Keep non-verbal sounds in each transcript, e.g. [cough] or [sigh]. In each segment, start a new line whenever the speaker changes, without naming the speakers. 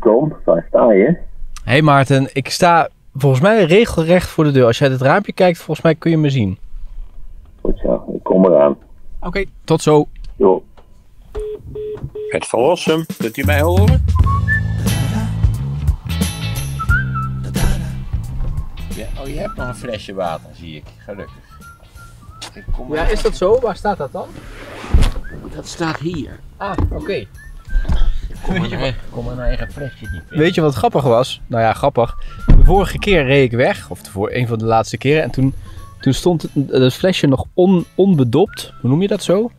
Tom, waar sta je?
Hé hey Maarten, ik sta volgens mij regelrecht voor de deur. Als jij uit het raampje kijkt, volgens mij kun je me zien.
Goed zo, ik kom eraan.
Oké, tot zo.
Jo.
Het Verlossum, kunt u mij horen? Ja, oh, je hebt nog een flesje water, zie ik. Gelukkig. Ik kom
Ja, is dat zo? Waar staat dat dan?
Dat staat hier.
Ah, oké.
Kom maar, [laughs] kom maar een eigen flesje niet.
Weet je wat grappig was? Nou ja, grappig. De vorige keer reed ik weg, of de voor een van de laatste keren. En toen, toen stond het, het flesje nog on, onbedopt. Hoe noem je dat zo?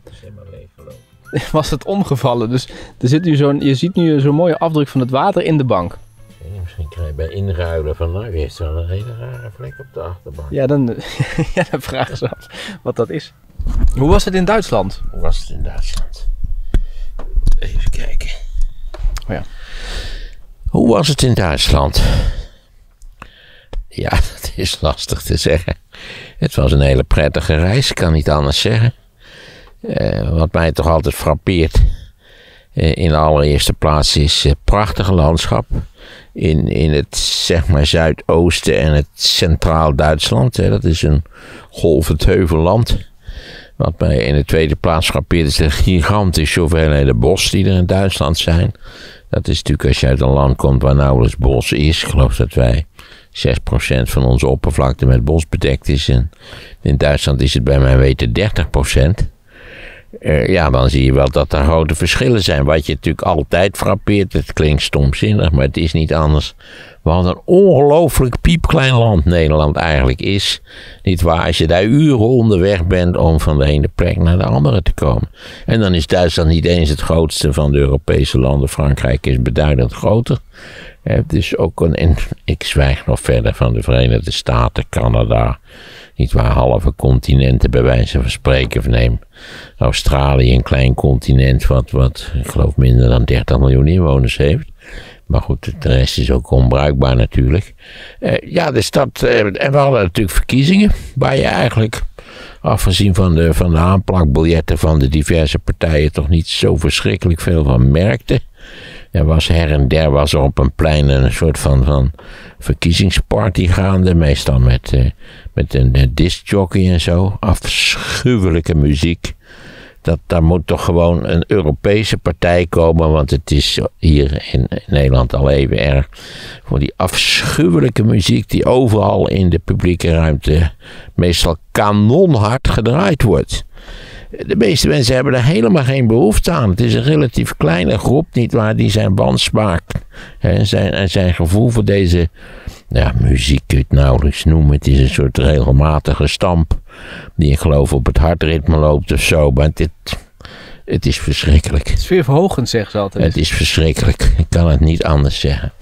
[laughs] Was het omgevallen. Dus er zit nu zo'n, je ziet nu zo'n mooie afdruk van het water in de bank.
Misschien krijg je bij inruilen van nou, heeft wel een hele rare vlek op de achterbank.
Ja, dan, [laughs] ja, dan vragen ze af wat dat is. Hoe was het in Duitsland?
Hoe was het in Duitsland? Even kijken. Hoe was het in Duitsland? Ja, [laughs] dat is lastig te zeggen. Het was een hele prettige reis, ik kan niet anders zeggen. Eh, wat mij toch altijd frappeert, eh, in de allereerste plaats is het prachtige landschap. In, in het zeg maar zuidoosten en het centraal Duitsland. Hè, dat is een golvend heuvelland. Wat mij in de tweede plaats frappeert is de gigantische hoeveelheden bos die er in Duitsland zijn. Dat is natuurlijk als je uit een land komt waar nauwelijks bos is. Ik geloof dat wij 6% van onze oppervlakte met bos bedekt is. En in Duitsland is het bij mij weten 30%. Eh, ja, dan zie je wel dat er grote verschillen zijn. Wat je natuurlijk altijd frappeert, het klinkt stomzinnig, maar het is niet anders. Wat een ongelooflijk piepklein land Nederland eigenlijk is. Niet waar, als je daar uren onderweg bent om van de ene plek naar de andere te komen. En dan is Duitsland niet eens het grootste van de Europese landen. Frankrijk is beduidend groter. Het is ook een, en ik zwijg nog verder van de Verenigde Staten, Canada, niet waar, halve continenten bij wijze van spreken. Of neem Australië, een klein continent wat, wat ik geloof minder dan 30 miljoen inwoners heeft. Maar goed, de rest is ook onbruikbaar natuurlijk. Eh, ja, de stad, eh, en we hadden natuurlijk verkiezingen, waar je eigenlijk, afgezien van de, van de aanplakbiljetten van de diverse partijen, toch niet zo verschrikkelijk veel van merkte. Er was her en der was er op een plein een soort van, van verkiezingsparty gaande. Meestal met, eh, met een, discjockey en zo. Afschuwelijke muziek. Dat, daar moet toch gewoon een Europese partij komen. Want het is hier in Nederland al even erg. Voor die afschuwelijke muziek die overal in de publieke ruimte meestal kanonhard gedraaid wordt. De meeste mensen hebben er helemaal geen behoefte aan. Het is een relatief kleine groep, niet waar, die zijn wansmaak en zijn, en zijn gevoel voor deze ja, muziek kun je het nauwelijks noemen. Het is een soort regelmatige stamp die ik geloof op het hartritme loopt of zo. Maar dit, het is verschrikkelijk.
Sfeerverhogend, zeggen ze altijd.
Het is verschrikkelijk. Ik kan het niet anders zeggen.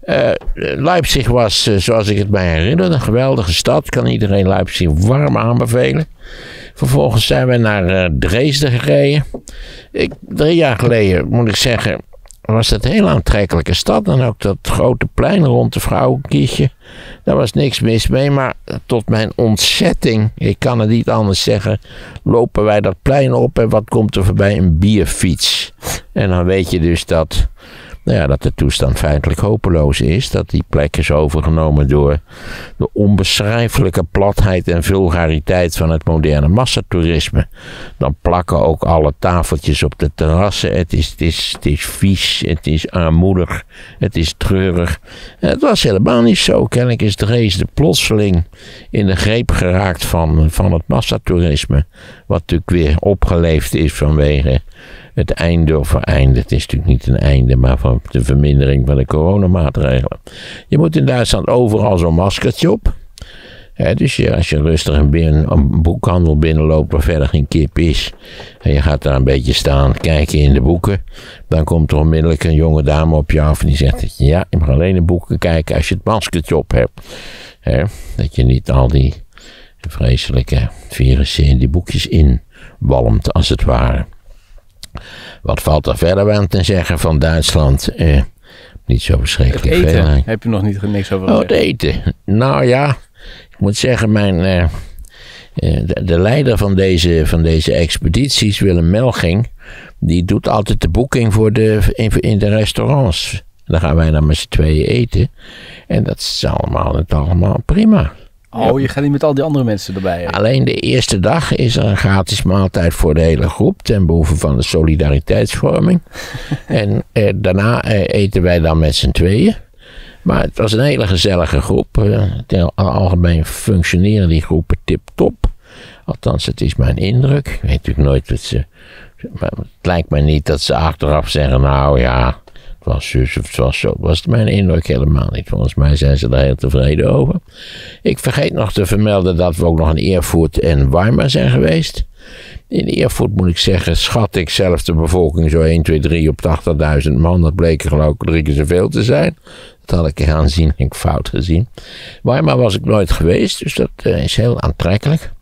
Eh, Leipzig was, eh, zoals ik het mij herinner, een geweldige stad. Kan iedereen Leipzig warm aanbevelen. Vervolgens zijn we naar eh, Dresden gereden. Ik, drie jaar geleden, moet ik zeggen, was dat een heel aantrekkelijke stad. En ook dat grote plein rond de vrouwenkietje. Daar was niks mis mee. Maar tot mijn ontzetting, ik kan het niet anders zeggen, lopen wij dat plein op. En wat komt er voorbij? Een bierfiets. En dan weet je dus dat, nou ja, dat de toestand feitelijk hopeloos is. Dat die plek is overgenomen door de onbeschrijfelijke platheid en vulgariteit van het moderne massatoerisme. Dan plakken ook alle tafeltjes op de terrassen. Het is, het is, het is vies, het is armoedig, het is treurig. Het was helemaal niet zo. Kennelijk is Dresden plotseling in de greep geraakt van, van het massatoerisme. Wat natuurlijk weer opgeleefd is vanwege het einde of einde. Het is natuurlijk niet een einde, maar van de vermindering van de coronamaatregelen. Je moet in Duitsland overal zo'n maskertje op. Dus je, als je rustig een, boekhandel binnenloopt waar verder geen kip is. En je gaat daar een beetje staan kijken in de boeken. Dan komt er onmiddellijk een jonge dame op je af en die zegt ja, je mag alleen in boeken kijken als je het maskertje op hebt. Dat je niet al die vreselijke virussen in die boekjes inwalmt, als het ware. Wat valt er verder aan te zeggen van Duitsland? Eh, niet zo
Het
verschrikkelijk
eten
veel.
heb je nog niet niks over
Oh, het eten. Nou ja, ik moet zeggen, mijn, eh, eh, de, de leider van deze, van deze expedities, Willem Melging, die doet altijd de boeking voor de, in, in de restaurants. dan gaan wij dan met z'n tweeën eten. En dat is allemaal het allemaal prima.
Oh, je gaat niet met al die andere mensen erbij. hè?
Alleen de eerste dag is er een gratis maaltijd voor de hele groep. Ten behoeve van de solidariteitsvorming. [laughs] en eh, daarna eh, eten wij dan met z'n tweeën. Maar het was een hele gezellige groep. Eh, ten algemeen functioneren die groepen tip-top. Althans, het is mijn indruk. Ik weet natuurlijk nooit wat ze. Maar het lijkt mij niet dat ze achteraf zeggen: Nou ja, het was of het was. Was mijn indruk helemaal niet. Volgens mij zijn ze daar heel tevreden over. Ik vergeet nog te vermelden dat we ook nog in Erfurt en Weimar zijn geweest. In Erfurt moet ik zeggen, schat ik zelf de bevolking zo 1, 2, 3 op 80.000 man. Dat bleek er geloof ik drie keer zoveel te zijn. Dat had ik aanzienlijk fout gezien. Weimar was ik nooit geweest, dus dat eh, is heel aantrekkelijk.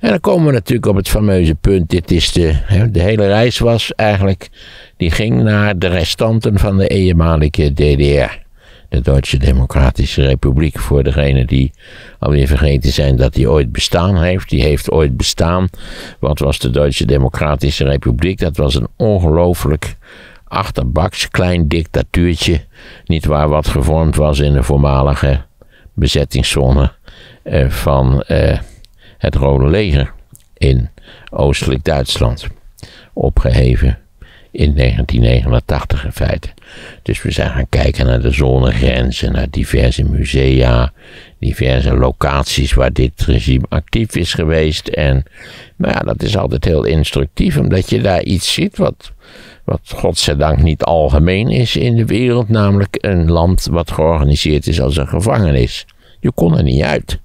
En dan komen we natuurlijk op het fameuze punt. Dit is de, de hele reis was eigenlijk, die ging naar de restanten van de eenmalige DDR. De Duitse Democratische Republiek. Voor degenen die alweer vergeten zijn dat die ooit bestaan heeft. Die heeft ooit bestaan. Wat was de Duitse Democratische Republiek? Dat was een ongelooflijk achterbaks klein dictatuurtje. Niet waar wat gevormd was in de voormalige bezettingszone eh, van eh, het Rode Leger in oostelijk Duitsland. Opgeheven in 1989 in feite. Dus we zijn gaan kijken naar de zonnegrenzen, naar diverse musea, diverse locaties waar dit regime actief is geweest. En nou ja, dat is altijd heel instructief, omdat je daar iets ziet wat, wat godzijdank niet algemeen is in de wereld, namelijk een land wat georganiseerd is als een gevangenis. Je kon er niet uit,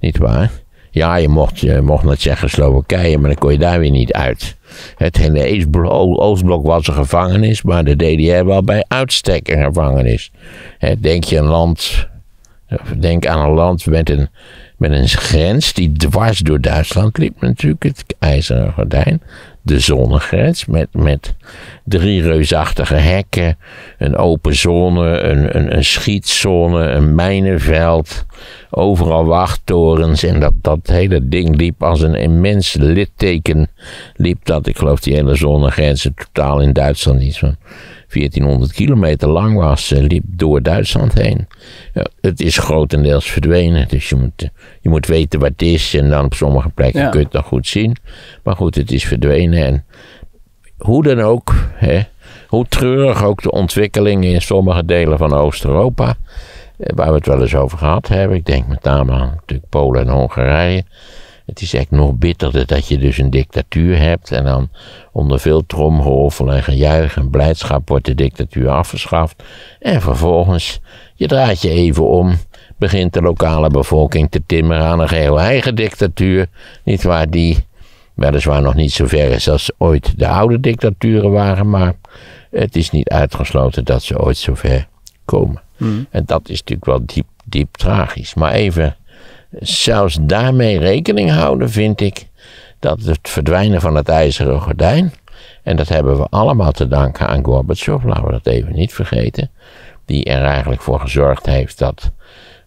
niet waar? Ja, je mocht, je mocht naar Tsjechoslowakije, maar dan kon je daar weer niet uit. Het hele Oostblok was een gevangenis, maar de DDR wel bij uitstek een gevangenis. Denk je een land, denk aan een land met een, met een grens die dwars door Duitsland liep natuurlijk, het ijzeren gordijn. De zonnegrens met, met drie reusachtige hekken, een open zone, een, een, een schietzone, een mijnenveld, overal wachttorens. En dat, dat hele ding liep als een immens litteken. Liep dat, ik geloof die hele zonnegrens totaal in Duitsland iets van 1400 kilometer lang was, eh, liep door Duitsland heen. Ja, het is grotendeels verdwenen, dus je moet, eh, je moet weten wat het is. En dan op sommige plekken
Ja.
kun je het nog goed zien. Maar goed, het is verdwenen. En hoe dan ook, hè, hoe treurig ook de ontwikkelingen in sommige delen van Oost-Europa, eh, waar we het wel eens over gehad hebben. Ik denk met name aan natuurlijk Polen en Hongarije. Het is echt nog bitterder dat je dus een dictatuur hebt en dan onder veel tromgeroffel en gejuich en blijdschap wordt de dictatuur afgeschaft. En vervolgens, je draait je even om, begint de lokale bevolking te timmeren aan een geheel eigen dictatuur. Niet waar die weliswaar nog niet zo ver is als ooit de oude dictaturen waren, maar het is niet uitgesloten dat ze ooit zo ver komen. En dat is natuurlijk wel diep, diep tragisch. Maar even, zelfs daarmee rekening houden, vind ik dat het verdwijnen van het ijzeren gordijn, en dat hebben we allemaal te danken aan Gorbachev, laten we dat even niet vergeten, die er eigenlijk voor gezorgd heeft dat,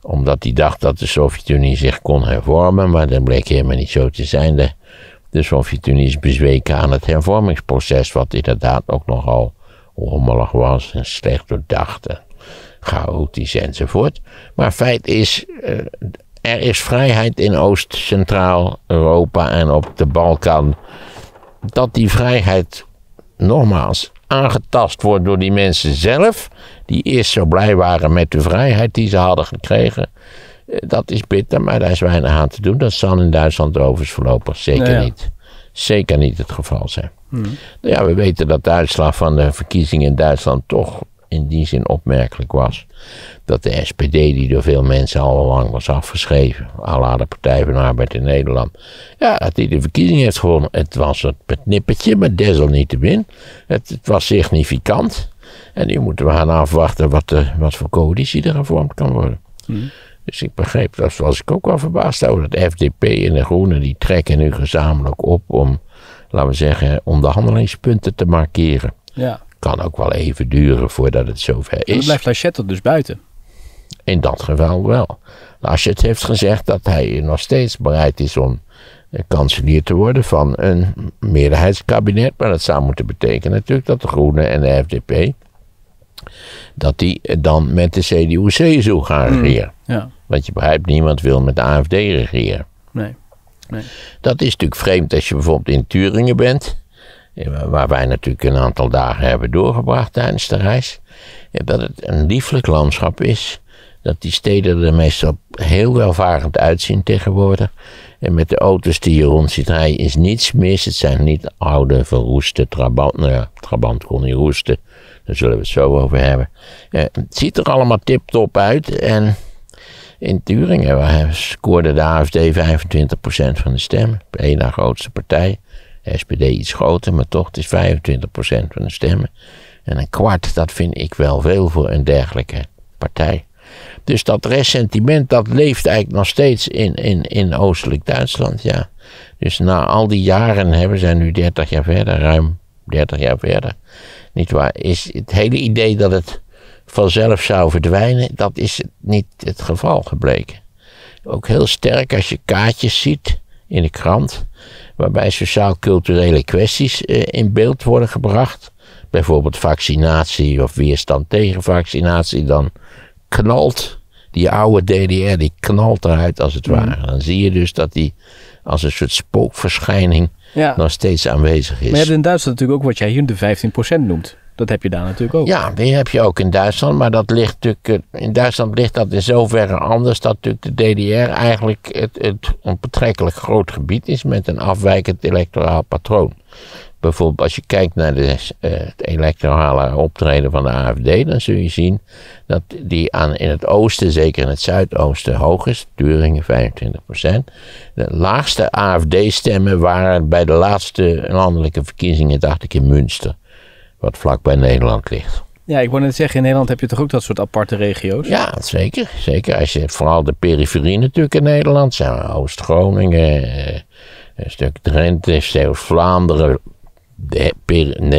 omdat hij dacht dat de Sovjet-Unie zich kon hervormen, maar dat bleek helemaal niet zo te zijn. De, de Sovjet-Unie is bezweken aan het hervormingsproces, wat inderdaad ook nogal rommelig was en slecht doordacht chaotisch enzovoort. Maar feit is, eh, er is vrijheid in Oost-Centraal-Europa en op de Balkan. Dat die vrijheid, nogmaals, aangetast wordt door die mensen zelf, die eerst zo blij waren met de vrijheid die ze hadden gekregen. eh, Dat is bitter, maar daar is weinig aan te doen. Dat zal in Duitsland overigens voorlopig zeker
Nou ja.
niet. Zeker niet het geval zijn. Nou ja, we weten dat de uitslag van de verkiezingen in Duitsland toch in die zin opmerkelijk was. Dat de SPD, die door veel mensen al lang was afgeschreven, à la de Partij van Arbeid in Nederland, ja, dat die de verkiezing heeft gewonnen. Het was het met nippertje, maar desalniettemin. Het, het was significant. En nu moeten we gaan afwachten wat, de, wat voor coalitie er gevormd kan worden. Dus ik begreep, dat was ik ook wel verbaasd over, dat FDP en de Groenen, die trekken nu gezamenlijk op om, laten we zeggen, onderhandelingspunten te markeren.
Ja.
Kan ook wel even duren voordat het zover
En dan
is.
blijft Lachette dus buiten.
In dat geval wel. Laschet heeft gezegd dat hij nog steeds bereid is om kanselier te worden van een meerderheidskabinet. Maar dat zou moeten betekenen natuurlijk dat de Groenen en de FDP dat die dan met de CDU-CSU gaan regeren.
Ja,
Want je begrijpt, niemand wil met de AFD regeren.
nee.
Dat is natuurlijk vreemd als je bijvoorbeeld in Turingen bent. Waar wij natuurlijk een aantal dagen hebben doorgebracht tijdens de reis. Dat het een lieflijk landschap is. Dat die steden er meestal heel welvarend uitzien tegenwoordig. En met de auto's die je rond ziet rijden is niets mis. Het zijn niet oude, verroeste Trabant. Nou ja, Trabant kon niet roesten. Daar zullen we het zo over hebben. Het ziet er allemaal tip-top uit. En in Turingen scoorde de AFD 25% van de stemmen. Na grootste partij. SPD iets groter, maar toch, het is 25% van de stemmen. En een kwart, dat vind ik wel veel voor een dergelijke partij. Dus dat ressentiment, dat leeft eigenlijk nog steeds in, in, in oostelijk Duitsland, ja. Dus na al die jaren, hè, we zijn nu 30 jaar verder, ruim 30 jaar verder. Niet waar, is het hele idee dat het vanzelf zou verdwijnen, dat is niet het geval gebleken. Ook heel sterk als je kaartjes ziet in de krant, waarbij sociaal-culturele kwesties eh, in beeld worden gebracht. Bijvoorbeeld vaccinatie of weerstand tegen vaccinatie, dan knalt die oude DDR, die knalt eruit als het ware. Dan zie je dus dat die als een soort spookverschijning
Ja.
nog steeds aanwezig is.
Maar je hebt in Duitsland natuurlijk ook wat jij hier de 15% noemt. Dat heb je daar natuurlijk ook.
Ja, die heb je ook in Duitsland, maar dat ligt natuurlijk, eh, in Duitsland ligt dat in zoverre anders dat natuurlijk de DDR eigenlijk het, het een betrekkelijk groot gebied is met een afwijkend electoraal patroon. Bijvoorbeeld als je kijkt naar de, eh, het electorale optreden van de AFD, dan zul je zien dat die aan, in het oosten, zeker in het zuidoosten, hoog is. Turingen 25%. De laagste AFD-stemmen waren bij de laatste landelijke verkiezingen, dacht ik, in Münster. Wat vlakbij Nederland ligt.
Ja, ik wou net zeggen, in Nederland heb je toch ook dat soort aparte regio's?
Ja, zeker. Zeker. Als je vooral de periferie natuurlijk in Nederland, Oost-Groningen, eh, een stuk Drenthe, Zeeuws-Vlaanderen,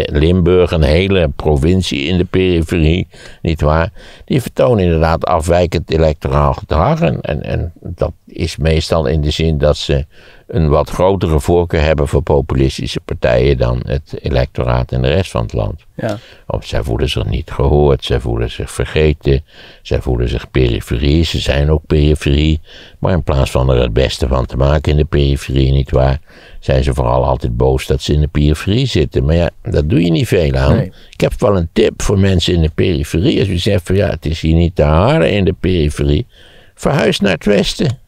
Limburg, een hele provincie in de periferie, nietwaar? Die vertonen inderdaad afwijkend electoraal gedrag. En, en, en dat is meestal in de zin dat ze een wat grotere voorkeur hebben voor populistische partijen dan het electoraat in de rest van het land.
Ja.
Of zij voelen zich niet gehoord, zij voelen zich vergeten, zij voelen zich periferie, ze zijn ook periferie. Maar in plaats van er het beste van te maken in de periferie, nietwaar, zijn ze vooral altijd boos dat ze in de periferie zitten. Maar ja, dat doe je niet veel aan.
Nee.
Ik heb wel een tip voor mensen in de periferie. Als u zegt van ja, het is hier niet te harde in de periferie, verhuis naar het westen.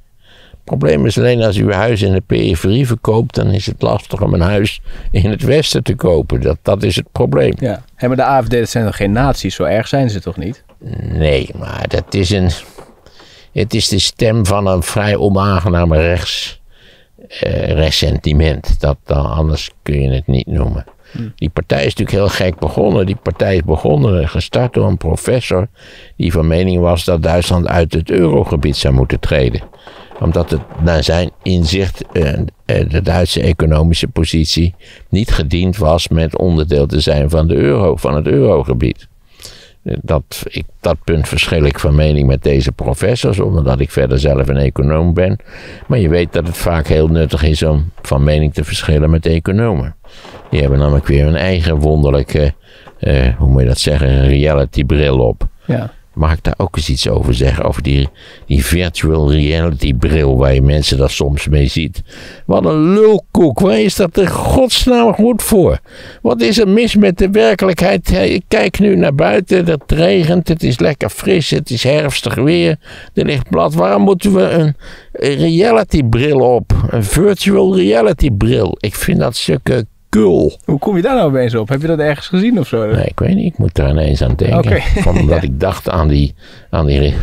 Het probleem is alleen als u uw huis in de periferie verkoopt, dan is het lastig om een huis in het westen te kopen. Dat, dat is het probleem.
ja. Hé, maar de AFD, dat zijn toch geen naties? Zo erg zijn ze toch niet?
Nee, maar dat is een. Het is de stem van een vrij onaangename rechts. eh, ressentiment. Dat, dan, anders kun je het niet noemen. Die partij is natuurlijk heel gek begonnen. Die partij is begonnen, eh, gestart door een professor. die van mening was dat Duitsland uit het eurogebied zou moeten treden. Omdat het naar zijn inzicht eh, eh, de Duitse economische positie niet gediend was met onderdeel te zijn van, de euro, van het eurogebied. Dat, ik, dat punt verschil ik van mening met deze professor, zonder dat ik verder zelf een econoom ben. Maar je weet dat het vaak heel nuttig is om van mening te verschillen met economen. Die hebben namelijk weer een eigen wonderlijke, eh, hoe moet je dat zeggen, reality bril op.
Ja.
Mag ik daar ook eens iets over zeggen? Over die, die virtual reality bril waar je mensen daar soms mee ziet. Wat een lulkoek. Waar is dat in godsnaam goed voor? Wat is er mis met de werkelijkheid? Ik kijk nu naar buiten. Het regent. Het is lekker fris. Het is herfstig weer. Er ligt blad. Waarom moeten we een, reality bril op? Een virtual reality bril. Ik vind dat stukken kul.
Hoe kom je daar nou opeens op? Heb je dat ergens gezien of zo?
Nee, ik weet niet. Ik moet er ineens aan denken. Van [laughs] Omdat ik dacht aan, die, aan, die,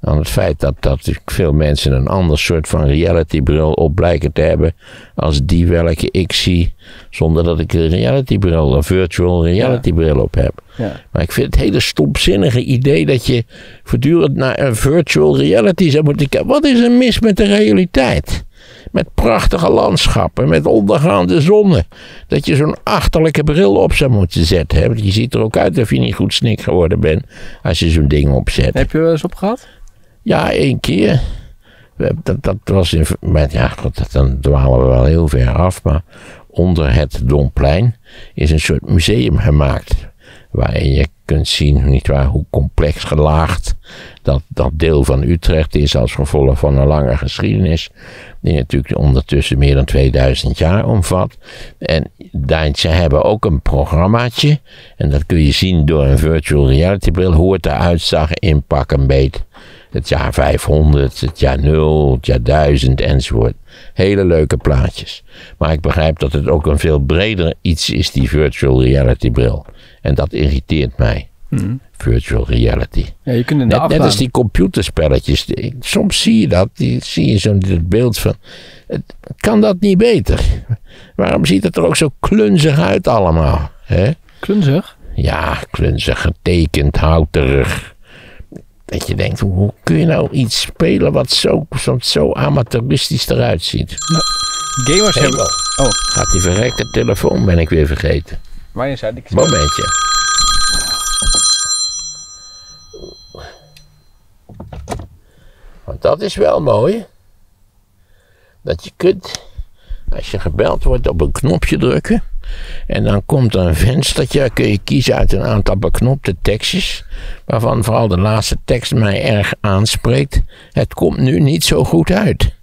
aan het feit dat, dat veel mensen een ander soort van realitybril op blijken te hebben. als die welke ik zie. zonder dat ik een realitybril, een virtual realitybril op heb.
Ja.
Maar ik vind het hele stomzinnige idee dat je voortdurend naar een virtual reality zou moeten kijken. Wat is er mis met de realiteit? Met prachtige landschappen, met ondergaande zonnen. Dat je zo'n achterlijke bril op zou moeten zetten. Hè? Want je ziet er ook uit of je niet goed snik geworden bent als je zo'n ding opzet.
Heb je wel eens op gehad?
Ja, één keer. Dat, dat was in. Maar ja, god, dat, dan dwalen we wel heel ver af. Maar onder het Domplein is een soort museum gemaakt. Waarin je kunt zien, nietwaar, hoe complex gelaagd dat, dat deel van Utrecht is als gevolg van een lange geschiedenis. Die natuurlijk ondertussen meer dan 2000 jaar omvat. En ze hebben ook een programmaatje. En dat kun je zien door een virtual reality bril. Hoe het eruit zag in pak een beet. Het jaar 500, het jaar 0, het jaar 1000 enzovoort. Hele leuke plaatjes. Maar ik begrijp dat het ook een veel breder iets is, die virtual reality bril. En dat irriteert mij. Virtual reality.
Ja, je kunt in de
Net, als die computerspelletjes. Die- Soms zie je dat. Die, zie je zo'n dit beeld van. Het, kan dat niet beter? Waarom ziet het er ook zo klunzig uit allemaal? Hè?
Klunzig.
Ja, klunzig, getekend, houterig. Dat je denkt, hoe, hoe kun je nou iets spelen wat zo, zo, zo amateuristisch eruit ziet?
Gamers hebben... Oh,
Gaat die verrekte telefoon, ben ik weer vergeten.
wanneer zei ik...
Momentje. Dat is wel mooi. Dat je kunt, als je gebeld wordt, op een knopje drukken. En dan komt er een venstertje. Kun je kiezen uit een aantal beknopte tekstjes. Waarvan vooral de laatste tekst mij erg aanspreekt. Het komt nu niet zo goed uit.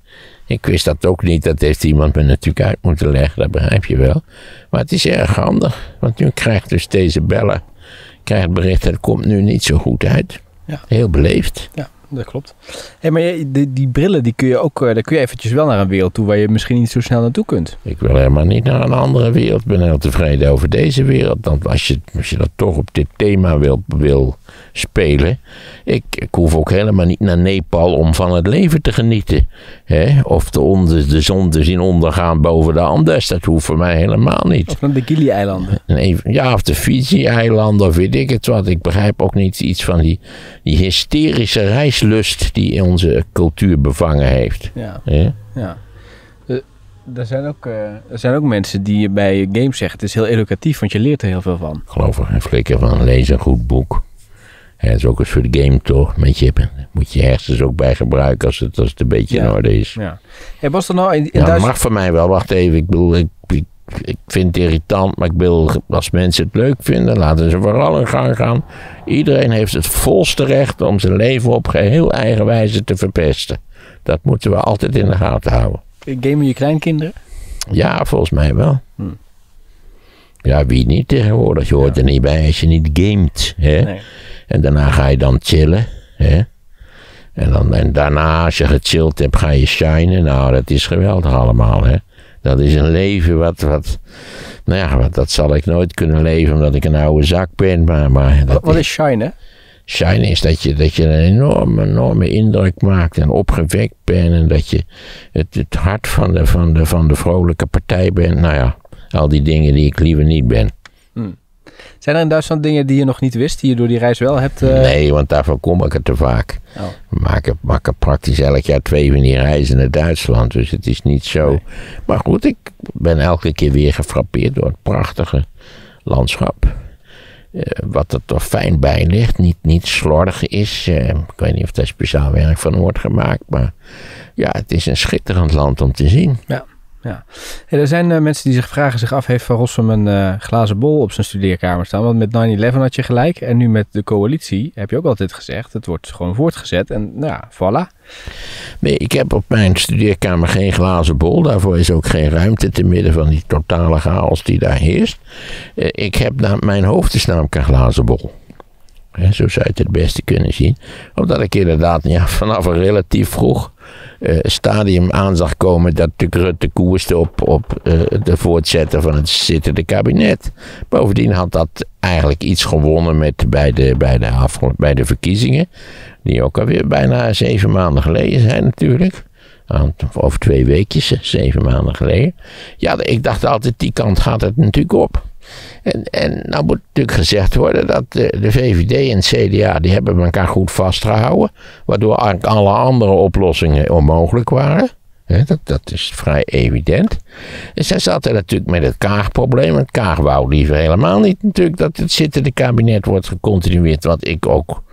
Ik wist dat ook niet. Dat heeft iemand me natuurlijk uit moeten leggen. Dat begrijp je wel. Maar het is erg handig. Want nu krijgt dus deze beller krijgt bericht. Het komt nu niet zo goed uit.
Ja.
Heel beleefd.
Ja, dat klopt. Hey, maar je- die, die brillen, die kun je ook... eh, Daar kun je eventjes wel naar een wereld toe waar je misschien niet zo snel naartoe kunt.
Ik wil helemaal niet naar een andere wereld. Ik ben heel tevreden over deze wereld. Want als je, als je dat toch op dit thema wil, wil spelen. Ik, ik hoef ook helemaal niet naar Nepal om van het leven te genieten. Hè? Of de, onder, de zon te zien ondergaan boven de Andes. Dat hoeft voor mij helemaal niet.
Of naar de Gili-eilanden.
Ja, of de Fiji-eilanden, of weet ik het wat. Ik begrijp ook niet iets van die, die hysterische reislust die onze cultuur bevangen heeft.
Ja, ja. Eh, Er zijn, ook, eh, er zijn ook mensen die bij games zeggen... het is heel educatief, want je leert er heel veel van.
Ik geloof er geen flikker van. Lees een goed boek. Dat is ook eens voor de game toch. Met je, moet je hersens ook bij gebruiken als het, als het een beetje
Ja.
in orde is.
Ja. Hey, was er nou in, in
Ja,
Duitsland...
mag voor mij wel. Wacht even. Ik bedoel, ik, ik, vind het irritant. Maar ik wil, als mensen het leuk vinden, laten ze vooral hun gang gaan. Iedereen heeft het volste recht om zijn leven op geheel eigen wijze te verpesten. Dat moeten we altijd in de gaten houden.
Gamen je kleinkinderen?
Ja, volgens mij wel.
Hm.
Ja, wie niet tegenwoordig? Je hoort er niet bij als je niet gamet. Hè?
Nee.
En daarna ga je dan chillen. Hè? En, dan, en daarna, als je gechilled hebt, ga je shinen. Nou, dat is geweldig allemaal. Hè? Dat is een leven wat, wat. Nou ja, wat, dat zal ik nooit kunnen leven omdat ik een oude zak ben. Maar, maar
wat is shine, hè?
shine is dat je, dat je een enorme, enorme indruk maakt en opgewekt bent. En dat je het, het hart van de, van, de, van de vrolijke partij bent. Nou ja, al die dingen die ik liever niet ben.
Zijn er in Duitsland dingen die je nog niet wist, die je door die reis wel hebt? eh,
Nee, want daarvoor kom ik er te vaak.
Oh.
We maken, maken praktisch elk jaar twee van die reizen naar Duitsland. Dus het is niet zo.
Nee.
Maar goed, ik ben elke keer weer gefrappeerd door het prachtige landschap. Eh, wat er toch fijn bij ligt. Niet, niet slordig is. Eh, ik weet niet of daar speciaal werk van wordt gemaakt. Maar ja, het is een schitterend land om te zien.
Ja. Hey, er zijn eh, mensen die zich vragen zich af, heeft Van Rossum een eh, glazen bol op zijn studeerkamer staan? Want met 9-11 had je gelijk. En nu met de coalitie heb je ook altijd gezegd, het wordt gewoon voortgezet. En nou ja, voilà.
Nee, ik heb op mijn studeerkamer geen glazen bol. Daarvoor is ook geen ruimte te midden van die totale chaos die daar heerst. Eh, Ik heb mijn hoofd is namelijk een glazen bol. Zo zou je het het beste kunnen zien. Omdat ik inderdaad ja, [laughs] vanaf een relatief vroeg eh, stadium aan zag komen dat de Rutte koerste op, op eh, de voortzetten van het zittende kabinet. Bovendien had dat eigenlijk iets gewonnen met, bij, de, bij, de bij de verkiezingen. Die ook alweer bijna zeven maanden geleden zijn natuurlijk. Aan- Over twee weekjes, zeven maanden geleden. Ja, ik dacht altijd, die kant gaat het natuurlijk op. En, en nou moet natuurlijk gezegd worden dat de, VVD en het CDA, die hebben elkaar goed vastgehouden. Waardoor eigenlijk alle andere oplossingen onmogelijk waren. Dat, dat is vrij evident. En zij zaten natuurlijk met het Kaag-probleem. Het Kaag wou liever helemaal niet natuurlijk dat het zittende kabinet wordt gecontinueerd. Wat ik ook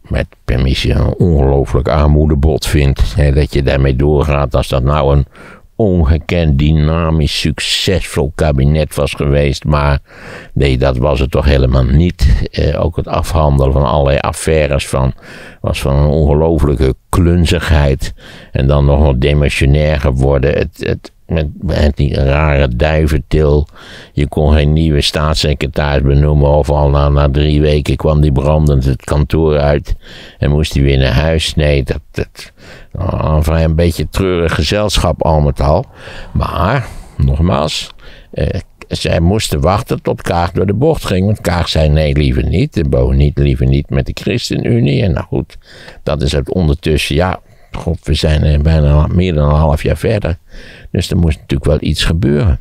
met permissie een ongelooflijk armoedebod vind. Hè, dat je daarmee doorgaat als dat nou een ongekend dynamisch, succesvol kabinet was geweest. Maar nee, dat was het toch helemaal niet. Eh, ook het afhandelen van allerlei affaires van, was van een ongelofelijke klunzigheid. En dan nog wat demissionair geworden. Het, het, met, met die rare duiventil. Je kon geen nieuwe staatssecretaris benoemen. Of al na, na drie weken kwam die brandend het kantoor uit. En moest hij weer naar huis. Nee, dat, dat een vrij een beetje treurig gezelschap al met al. Maar, nogmaals. Eh, zij moesten wachten tot Kaag door de bocht ging. Want Kaag zei nee, liever niet. En Bo niet, liever niet met de ChristenUnie. En nou goed, dat is het ondertussen. Ja, god, we zijn bijna meer dan een half jaar verder. Dus er moest natuurlijk wel iets gebeuren.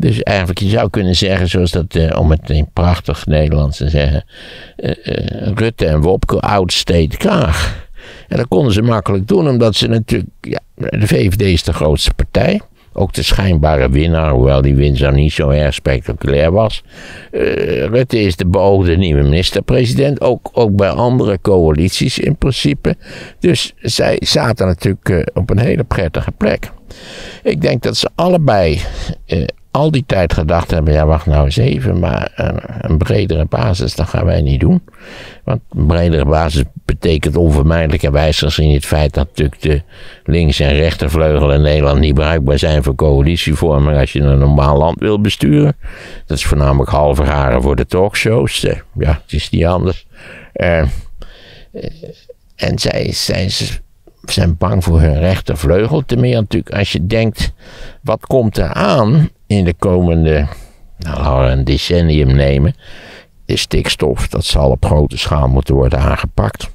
Dus eigenlijk, je zou kunnen zeggen, zoals dat, eh, om het in prachtig Nederlands te zeggen, eh, eh, Rutte en Wopke outsteed Kaag. En dat konden ze makkelijk doen, omdat ze natuurlijk, ja, de VVD is de grootste partij. Ook de schijnbare winnaar, hoewel die winst nou niet zo erg spectaculair was. Rutte is de beoogde nieuwe minister-president, ook, ook bij andere coalities in principe. Dus zij zaten natuurlijk op een hele prettige plek. Ik denk dat ze allebei uh, al die tijd gedacht hebben: ja, wacht nou eens even, maar een, een, bredere basis, dat gaan wij niet doen. Want een bredere basis betekent onvermijdelijkerwijs gezien het feit dat natuurlijk de links- en rechtervleugel in Nederland niet bruikbaar zijn voor coalitievorming als je een normaal land wil besturen. Dat is voornamelijk halve haren voor de talkshows. ja, het is niet anders. Uh, en zij, zij zijn bang voor hun rechtervleugel. Ten meer natuurlijk als je denkt, wat komt er aan in de komende, nou laten we een decennium nemen. De stikstof, dat zal op grote schaal moeten worden aangepakt.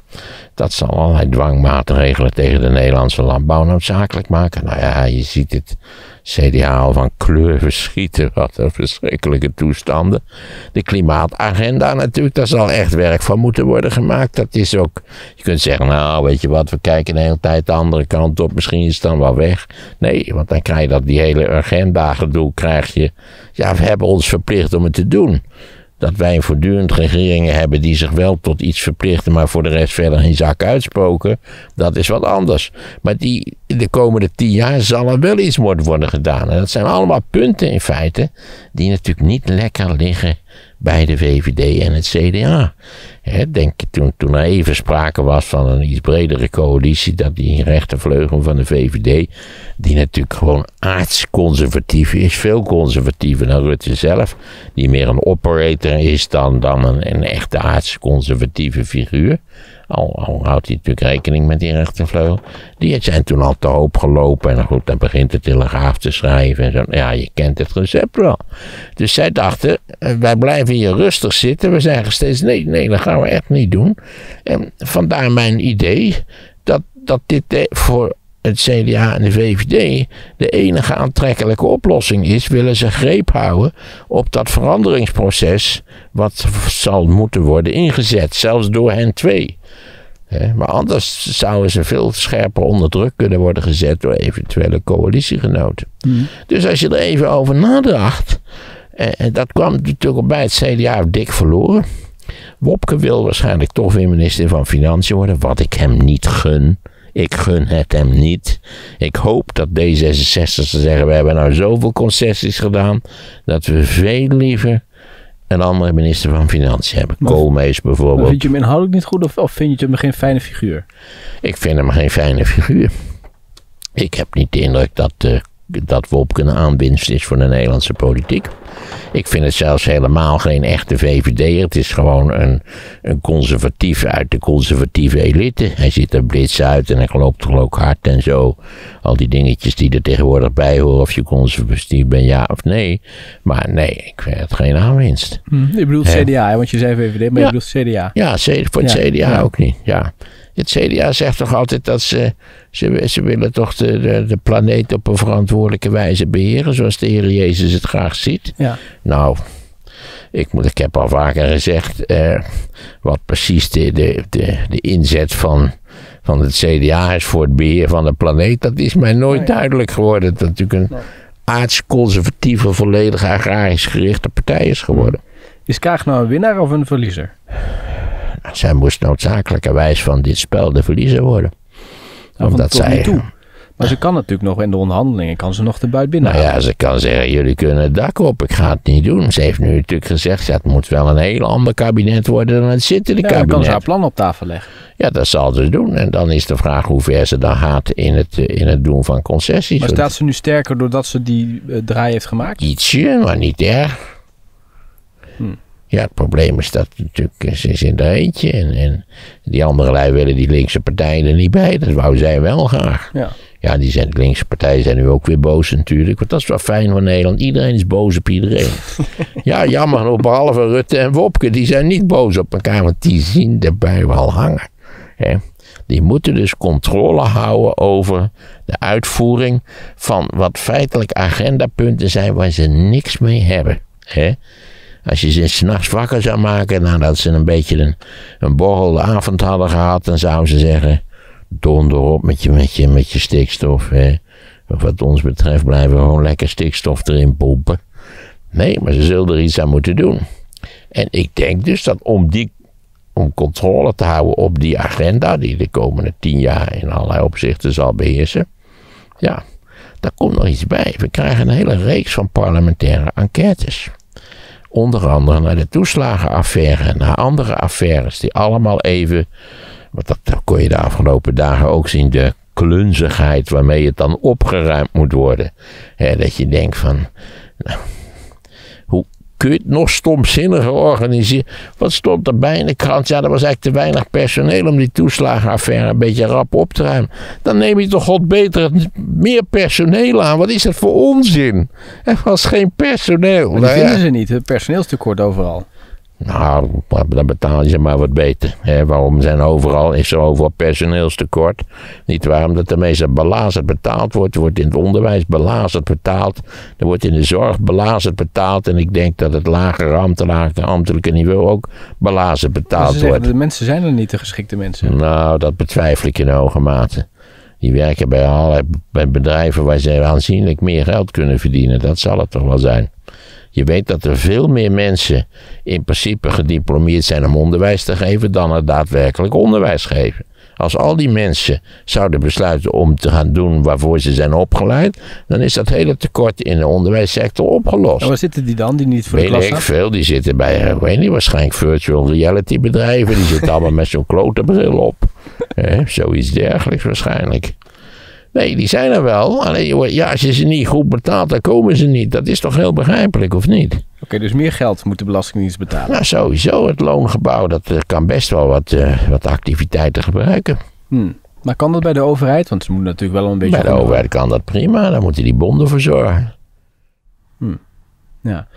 Dat zal allerlei dwangmaatregelen tegen de Nederlandse landbouw noodzakelijk maken. Nou ja, je ziet het CDA al van kleur verschieten. Wat een verschrikkelijke toestanden. De klimaatagenda natuurlijk, daar zal echt werk van moeten worden gemaakt. Dat is ook, je kunt zeggen, nou weet je wat, we kijken de hele tijd de andere kant op. Misschien is het dan wel weg. Nee, want dan krijg je dat, die hele agenda gedoe, krijg je. Ja, we hebben ons verplicht om het te doen dat wij voortdurend regeringen hebben die zich wel tot iets verplichten, maar voor de rest verder geen zak uitspoken, dat is wat anders. Maar die, de komende tien jaar zal er wel iets worden gedaan. En dat zijn allemaal punten in feite die natuurlijk niet lekker liggen bij de VVD en het CDA. He, denk toen, toen er even sprake was van een iets bredere coalitie, dat die rechtervleugel van de VVD, die natuurlijk gewoon aardsconservatief is, veel conservatiever dan Rutte zelf, die meer een operator is dan, dan een, een echte aardsconservatieve figuur. Al, houdt hij natuurlijk rekening met die rechtervleugel. Die zijn toen al te hoop gelopen. En goed, dan begint de telegraaf te schrijven. En zo. Ja, je kent het recept wel. Dus zij dachten, eh, wij blijven hier rustig zitten. We zeggen steeds, nee, nee, dat gaan we echt niet doen. En vandaar mijn idee dat, dat dit voor het CDA en de VVD de enige aantrekkelijke oplossing is, willen ze greep houden op dat veranderingsproces wat zal moeten worden ingezet, zelfs door hen twee. Maar anders zouden ze veel scherper onder druk kunnen worden gezet door eventuele coalitiegenoten. Hmm. Dus als je er even over nadacht, en dat kwam natuurlijk bij het CDA dik verloren. Wopke wil waarschijnlijk toch weer minister van Financiën worden, wat ik hem niet gun. Ik gun het hem niet. Ik hoop dat D66 zeggen: we hebben nou zoveel concessies gedaan dat we veel liever een andere minister van Financiën hebben. Koolmees bijvoorbeeld.
Vind je hem inhoudelijk niet goed of, of vind je hem geen fijne figuur?
Ik vind hem geen fijne figuur. Ik heb niet de indruk dat, uh, dat Wopke een aanwinst is voor de Nederlandse politiek. Ik vind het zelfs helemaal geen echte VVD'er. Het is gewoon een, een conservatief uit de conservatieve elite. Hij ziet er blits uit en hij loopt toch ook hard en zo. Al die dingetjes die er tegenwoordig bij horen. Of je conservatief bent, ja of nee. Maar nee, ik vind het geen aanwinst.
Hm, je bedoelt CDA, want je zei VVD, maar je bedoelt CDA.
Ja, voor het CDA ook niet. Ja. Het CDA zegt toch altijd dat ze, ze, ze willen toch de, de, de, planeet op een verantwoordelijke wijze beheren, zoals de Heer Jezus het graag ziet.
Ja.
Nou, ik, moet, ik heb al vaker gezegd, eh, wat precies de, de, de, de inzet van, van het CDA is voor het beheer van de planeet, dat is mij nooit duidelijk geworden. Dat het natuurlijk een aardsconservatieve, volledig agrarisch gerichte partij is geworden.
Is Kaag nou een winnaar of een verliezer?
zij moest noodzakelijkerwijs van dit spel de verliezer worden.
Nou, Omdat zij. Maar ze kan natuurlijk nog in de onderhandelingen, kan ze nog de buit binnen.
Nou ja, ze kan zeggen, jullie kunnen het dak op, ik ga het niet doen. Ze heeft nu natuurlijk gezegd, ja, het moet wel een heel ander kabinet worden dan het zittende
ja, dan
kabinet.
kan ze haar plan op tafel leggen.
Ja, dat zal ze doen. En dan is de vraag hoe ver ze dan gaat in het, eh, in het doen van concessies.
Maar staat ze nu sterker doordat ze die eh, draai heeft gemaakt?
Ietsje, maar niet erg.
Hmm.
Ja, het probleem is dat natuurlijk, ze is in er eentje. En, en die andere lui willen die linkse partijen er niet bij. Dat wou zij wel graag.
Ja.
Ja, die zijn, de linkse partijen zijn nu ook weer boos natuurlijk. Want dat is wel fijn voor Nederland. Iedereen is boos op iedereen. [laughs] ja, jammer genoeg, behalve Rutte en Wopke. Die zijn niet boos op elkaar, want die zien de bui wel hangen. Hè? Die moeten dus controle houden over de uitvoering van wat feitelijk agendapunten zijn waar ze niks mee hebben. Hè? Als je ze s'nachts wakker zou maken nadat ze een beetje een, een borrelde avond hadden gehad, dan zouden ze zeggen: donder op met je, met je, met je stikstof. Hè. Wat ons betreft blijven we gewoon lekker stikstof erin pompen. Nee, maar ze zullen er iets aan moeten doen. En ik denk dus dat om, die, om controle te houden op die agenda, die de komende tien jaar in allerlei opzichten zal beheersen, ja, daar komt nog iets bij. We krijgen een hele reeks van parlementaire enquêtes. Onder andere naar de toeslagenaffaire en naar andere affaires die allemaal even want dat, kon je de afgelopen dagen ook zien. De klunzigheid waarmee het dan opgeruimd moet worden. Dat je denkt van. Nou, kun je het nog stomzinniger organiseren? Wat stond erbij in de krant? Ja, er was eigenlijk te weinig personeel om die toeslagenaffaire een beetje rap op te ruimen. Dan neem je toch god beter meer personeel aan. Wat is dat voor onzin? Er was geen personeel.
Maar die
Nou ja.
ze niet. Het personeelstekort overal.
Nou, dan betalen ze maar wat beter. Waarom zijn overal, is er overal personeelstekort? Niet waarom dat de meeste belazerd betaald wordt. Er wordt in het onderwijs belazerd betaald. Er wordt in de zorg belazerd betaald. En ik denk dat het lagere ambtelijke, ambtelijke niveau ook belazerd betaald
zeggen,
wordt.
de mensen zijn er niet, de geschikte mensen.
Nou, dat betwijfel ik in hoge mate. Die werken bij allerlei bij bedrijven waar ze aanzienlijk meer geld kunnen verdienen. Dat zal het toch wel zijn. Je weet dat er veel meer mensen in principe gediplomeerd zijn om onderwijs te geven dan er daadwerkelijk onderwijs geven. Als al die mensen zouden besluiten om te gaan doen waarvoor ze zijn opgeleid, dan is dat hele tekort in de onderwijssector opgelost.
En waar zitten die dan, die niet voor de
Weet
klas
ik
staan?
veel, die zitten bij, eh, weet niet, waarschijnlijk virtual reality bedrijven. Die zitten [laughs] allemaal met zo'n klote bril op. Hè, zoiets dergelijks waarschijnlijk. Nee, die zijn er wel. Alleen, ja, als je ze niet goed betaalt, dan komen ze niet. Dat is toch heel begrijpelijk, of niet?
Oké, dus meer geld moet de Belastingdienst betalen.
Nou, sowieso, het loongebouw, dat eh, kan best wel wat, eh, wat activiteiten gebruiken.
Hmm. Maar kan dat bij de overheid? Want ze moeten natuurlijk wel een beetje...
Bij de overheid kan dat prima, daar moeten die bonden voor zorgen.
Ja.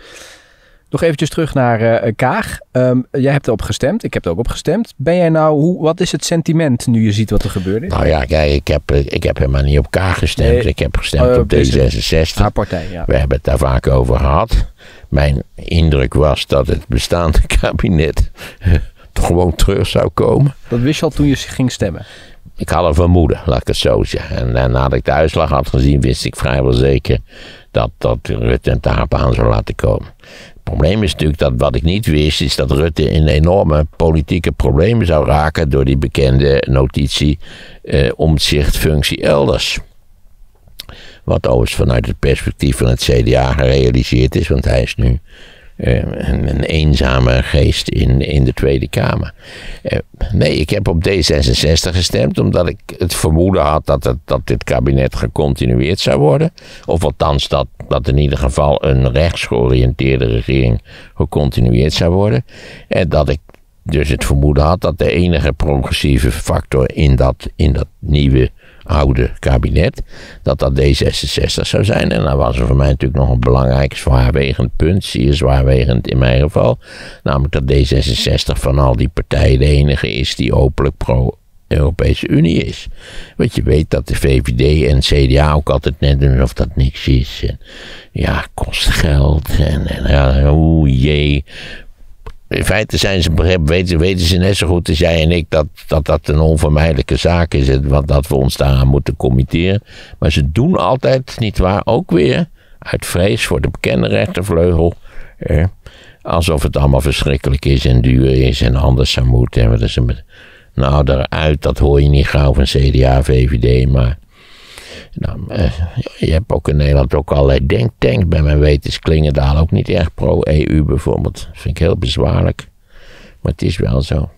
Nog eventjes terug naar eh, Kaag. Ehm, jij hebt erop gestemd. Ik heb er ook op gestemd. Ben jij nou... Hoe, wat is het sentiment nu je ziet wat er gebeurd is?
Nou ja, kijk, ik heb, eh, ik heb helemaal niet op Kaag gestemd.
Nee.
Ik heb gestemd
Oh,
op
op deze-
D66.
Haar partij, ja.
We hebben het daar vaak over gehad. Mijn indruk was dat het bestaande [laughs] kabinet [laughs] toch gewoon terug zou komen.
Dat wist je al toen je ging stemmen.
Ik had een vermoeden, laat ik het zo zeggen. En, en nadat ik de uitslag had gezien, wist ik vrijwel zeker dat, dat Rutte het daarop aan zou laten komen. Probleem is natuurlijk dat wat ik niet wist, is dat Rutte in enorme politieke problemen zou raken door die bekende notitie eh, omzichtfunctie elders. Wat overigens vanuit het perspectief van het CDA gerealiseerd is, want hij is nu eh, een, een eenzame geest in, in de Tweede Kamer. Eh, nee, ik heb op D66 gestemd omdat ik het vermoeden had dat, dat dit kabinet gecontinueerd zou worden. Of althans dat, dat in ieder geval een rechtsgeoriënteerde regering gecontinueerd zou worden. En dat ik dus het vermoeden had dat de enige progressieve factor in dat, in dat nieuwe oude kabinet, dat dat D66 zou zijn. En dan was er voor mij natuurlijk nog een belangrijk zwaarwegend punt, zeer zwaarwegend in mijn geval. Namelijk dat D66 van al die partijen de enige is die openlijk pro Europese Unie is. Want je weet dat de VVD en CDA ook altijd net doen alsof dat niks is. En ja, kost geld. En, en ja, oeh jee. In feite zijn ze, weten, weten ze net zo goed als jij en ik dat, dat dat een onvermijdelijke zaak is. Wat, dat we ons daaraan moeten committeren. Maar ze doen altijd, nietwaar, ook weer uit vrees voor de bekende rechtervleugel. Eh, alsof het allemaal verschrikkelijk is en duur is en anders zou moeten. En wat is met, nou, daaruit, dat hoor je niet gauw van CDA, VVD, maar Nou, eh, je hebt ook in Nederland ook allerlei denktanks. Bij mijn weten is Klingendaal ook niet erg pro-EU bijvoorbeeld. Dat vind ik heel bezwaarlijk. Maar het is wel zo.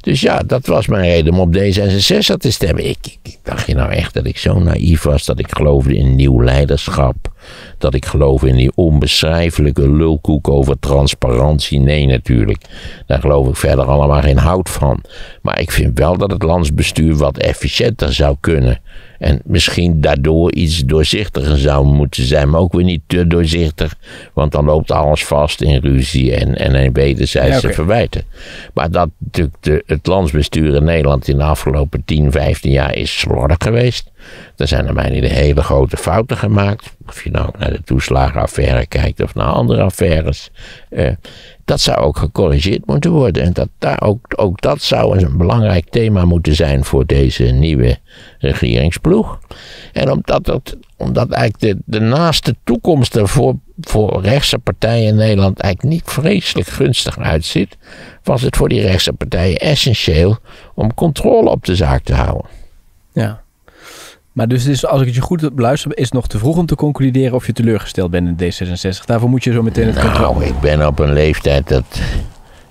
Dus ja, dat was mijn reden om op D66 te stemmen. Ik, ik, dacht je nou echt dat ik zo naïef was dat ik geloofde in nieuw leiderschap? Dat ik geloof in die onbeschrijfelijke lulkoek over transparantie? Nee, natuurlijk. Daar geloof ik verder allemaal geen hout van. Maar ik vind wel dat het landsbestuur wat efficiënter zou kunnen. En misschien daardoor iets doorzichtiger zou moeten zijn, maar ook weer niet te doorzichtig. Want dan loopt alles vast in ruzie en, en in wederzijdse
Ja,
verwijten. Maar dat natuurlijk de, het landsbestuur in Nederland in de afgelopen 10, 15 jaar is slordig geweest. Er zijn naar mijn idee hele grote fouten gemaakt. Of je nou naar de toeslagenaffaire kijkt of naar andere affaires. Eh, dat zou ook gecorrigeerd moeten worden. En dat, daar ook, ook dat zou een belangrijk thema moeten zijn voor deze nieuwe regeringsploeg. En omdat, het, omdat eigenlijk de, de naaste toekomst er voor, voor rechtse partijen in Nederland eigenlijk niet vreselijk gunstig uitziet, was het voor die rechtse partijen essentieel om controle op de zaak te houden.
Ja. Maar dus is, als ik het je goed beluister, is het nog te vroeg om te concluderen of je teleurgesteld bent in D66. Daarvoor moet je zo meteen het controle.
Nou, ik ben op een leeftijd dat.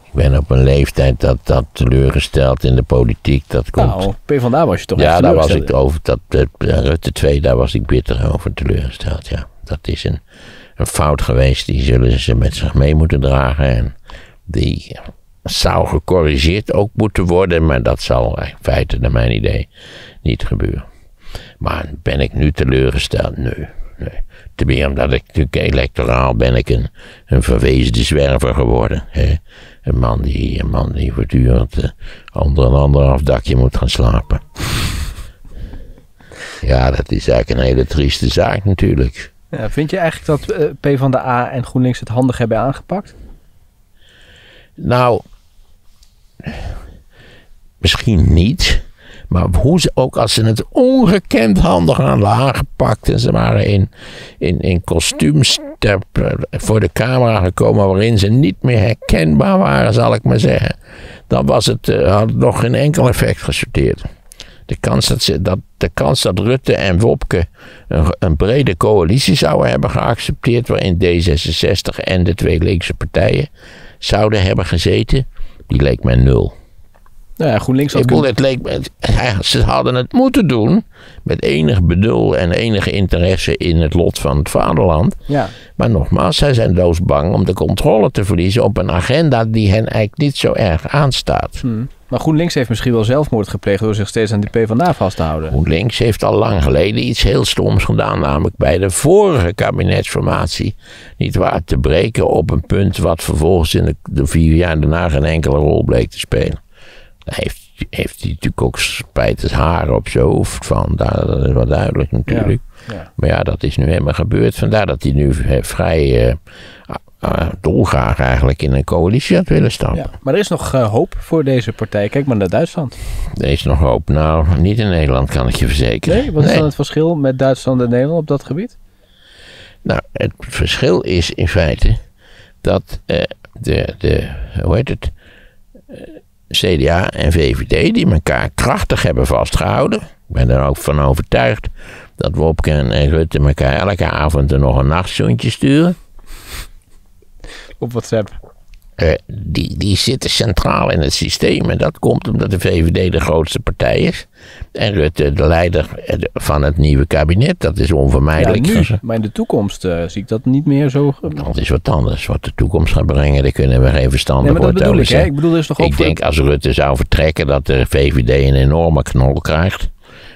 Ik ben op een leeftijd dat, dat teleurgesteld in de politiek. Dat komt.
Nou, PvdA was je toch
ja, daar was ik over. Dat, eh, Rutte 2, daar was ik bitter over teleurgesteld. Ja, dat is een, een fout geweest. Die zullen ze met zich mee moeten dragen. En die zou gecorrigeerd ook moeten worden. Maar dat zal in feite, naar mijn idee, niet gebeuren. Maar ben ik nu teleurgesteld? Nee. nee. Ten meer omdat ik natuurlijk electoraal ben ik een, een verwezen zwerver geworden. Hè? Een, man die, een man die voortdurend eh, onder een anderhalf dakje moet gaan slapen. Ja, dat is eigenlijk een hele trieste zaak natuurlijk.
Ja, vind je eigenlijk dat eh, PvdA en GroenLinks het handig hebben aangepakt?
Nou, misschien niet. Maar hoe ze ook als ze het ongekend handig hadden aangepakt. En ze waren in, in, in kostuums voor de camera gekomen. waarin ze niet meer herkenbaar waren, zal ik maar zeggen. Dan was het, eh, had het nog geen enkel effect gesorteerd. De kans dat, ze, dat, de kans dat Rutte en Wopke een, een brede coalitie zouden hebben geaccepteerd. waarin D66 en de twee linkse partijen zouden hebben gezeten. die leek mij nul.
Nou ja, GroenLinks
Ik
had
bedoel, het leek me, ze hadden het moeten doen met enig bedoel en enige interesse in het lot van het vaderland.
Ja,
Maar nogmaals, zij zijn doodsbang om de controle te verliezen op een agenda die hen eigenlijk niet zo erg aanstaat.
hm. maar GroenLinks heeft misschien wel zelfmoord gepleegd door zich steeds aan die PvdA vast te houden.
GroenLinks heeft al lang geleden iets heel stoms gedaan, namelijk bij de vorige kabinetsformatie. Niet waar, te breken op een punt wat vervolgens in de, de vier jaar daarna geen enkele rol bleek te spelen. Heeft, heeft hij natuurlijk ook spijters haren op zijn hoofd van. Daar, dat is wel duidelijk natuurlijk.
Ja.
Maar ja, dat is nu helemaal gebeurd. Vandaar dat hij nu eh, vrij ah, dolgraag eigenlijk in een coalitie had willen stappen.
Ja. Maar er is nog eh, hoop voor deze partij. Kijk maar naar Duitsland.
Er is nog hoop. Nou, niet in Nederland kan ik je verzekeren.
Nee, wat is dan het verschil met Duitsland en Nederland op dat gebied?
Nou, het verschil is in feite dat de, de, hoe heet het, CDA en VVD, die elkaar krachtig hebben vastgehouden. Ik ben er ook van overtuigd dat Wopke en Rutte elkaar elke avond er nog een nachtzoentje sturen.
Op WhatsApp.
Eh, die, die zitten centraal in het systeem. En dat komt omdat de VVD de grootste partij is. En Rutte de leider van het nieuwe kabinet. Dat is
Ja,
onvermijdelijk.
nu. Maar in de toekomst eh, zie ik dat niet meer zo.
Dat is wat anders. Wat de toekomst gaat brengen, daar kunnen we geen verstandig
Nee, maar dat bedoel ik. Hè? Ik bedoel, is toch ook
Ik denk als Rutte zou vertrekken dat de VVD een enorme knol krijgt.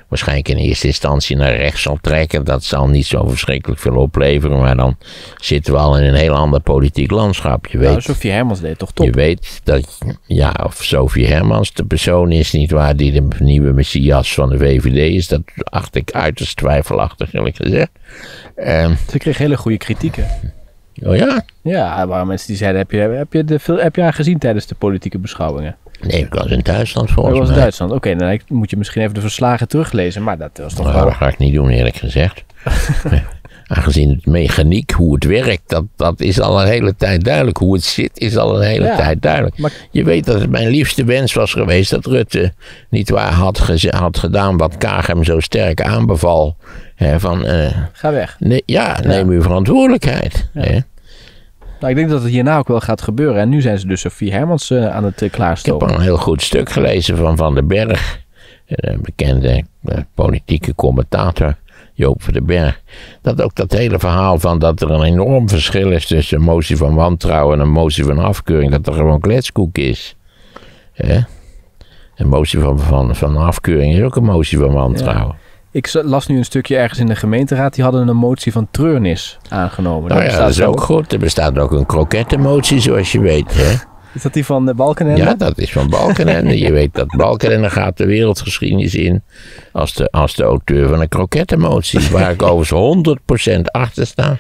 Waarschijnlijk in eerste instantie naar rechts zal trekken. Dat zal niet zo verschrikkelijk veel opleveren. Maar dan zitten we al in een heel ander politiek landschap. Je weet,
Nou, Sofie Hermans deed toch top.
je weet dat, ja, of Sophie Hermans de persoon is, niet waar, die de nieuwe messias van de VVD is. Dat acht ik uiterst twijfelachtig, eerlijk gezegd. Ehm,
Ze kreeg hele goede kritieken.
oh ja?
Ja, er waren mensen die zeiden: heb je, heb, je de, heb je haar gezien tijdens de politieke beschouwingen?
Nee, ik was in Duitsland
Dat
volgens
was in
mij.
Duitsland. Oké, dan moet je misschien even de verslagen teruglezen. Maar dat was toch
Nou,
wel.
dat ga ik niet doen, eerlijk gezegd. [laughs] [laughs] Aangezien het mechaniek, hoe het werkt, dat, dat is al een hele tijd duidelijk. Hoe het zit, is al een hele
Ja,
tijd duidelijk.
maar-
Je weet dat het mijn liefste wens was geweest dat Rutte niet waar had, geze- had gedaan wat Kaag hem zo sterk aanbeval. Hè, van, eh,
Ga weg.
ja, neem uw verantwoordelijkheid.
Ja.
Hè.
Nou, ik denk dat het hierna ook wel gaat gebeuren. En nu zijn ze dus Sofie Hermans eh, aan het eh,
Ik heb
klaarstomen.
al een heel goed stuk gelezen van Van den Berg, een bekende eh, politieke commentator, Joop van den Berg. Dat ook dat hele verhaal van dat er een enorm verschil is tussen een motie van wantrouwen en een motie van afkeuring, dat er gewoon kletskoek is. Hè? Een motie van, van, van afkeuring is ook een motie van wantrouwen.
Ik las nu een stukje ergens in de gemeenteraad. Die hadden een motie van treurnis aangenomen.
Nou ja, dat is ook goed. Er bestaat ook een krokettenmotie, zoals je weet. Hè?
Is dat die van de Balkenende?
Ja, dat is van Balkenende. Je weet dat Balkenende gaat de wereldgeschiedenis in als de, als de auteur van een krokettenmotie. Waar ik overigens 100% achter sta.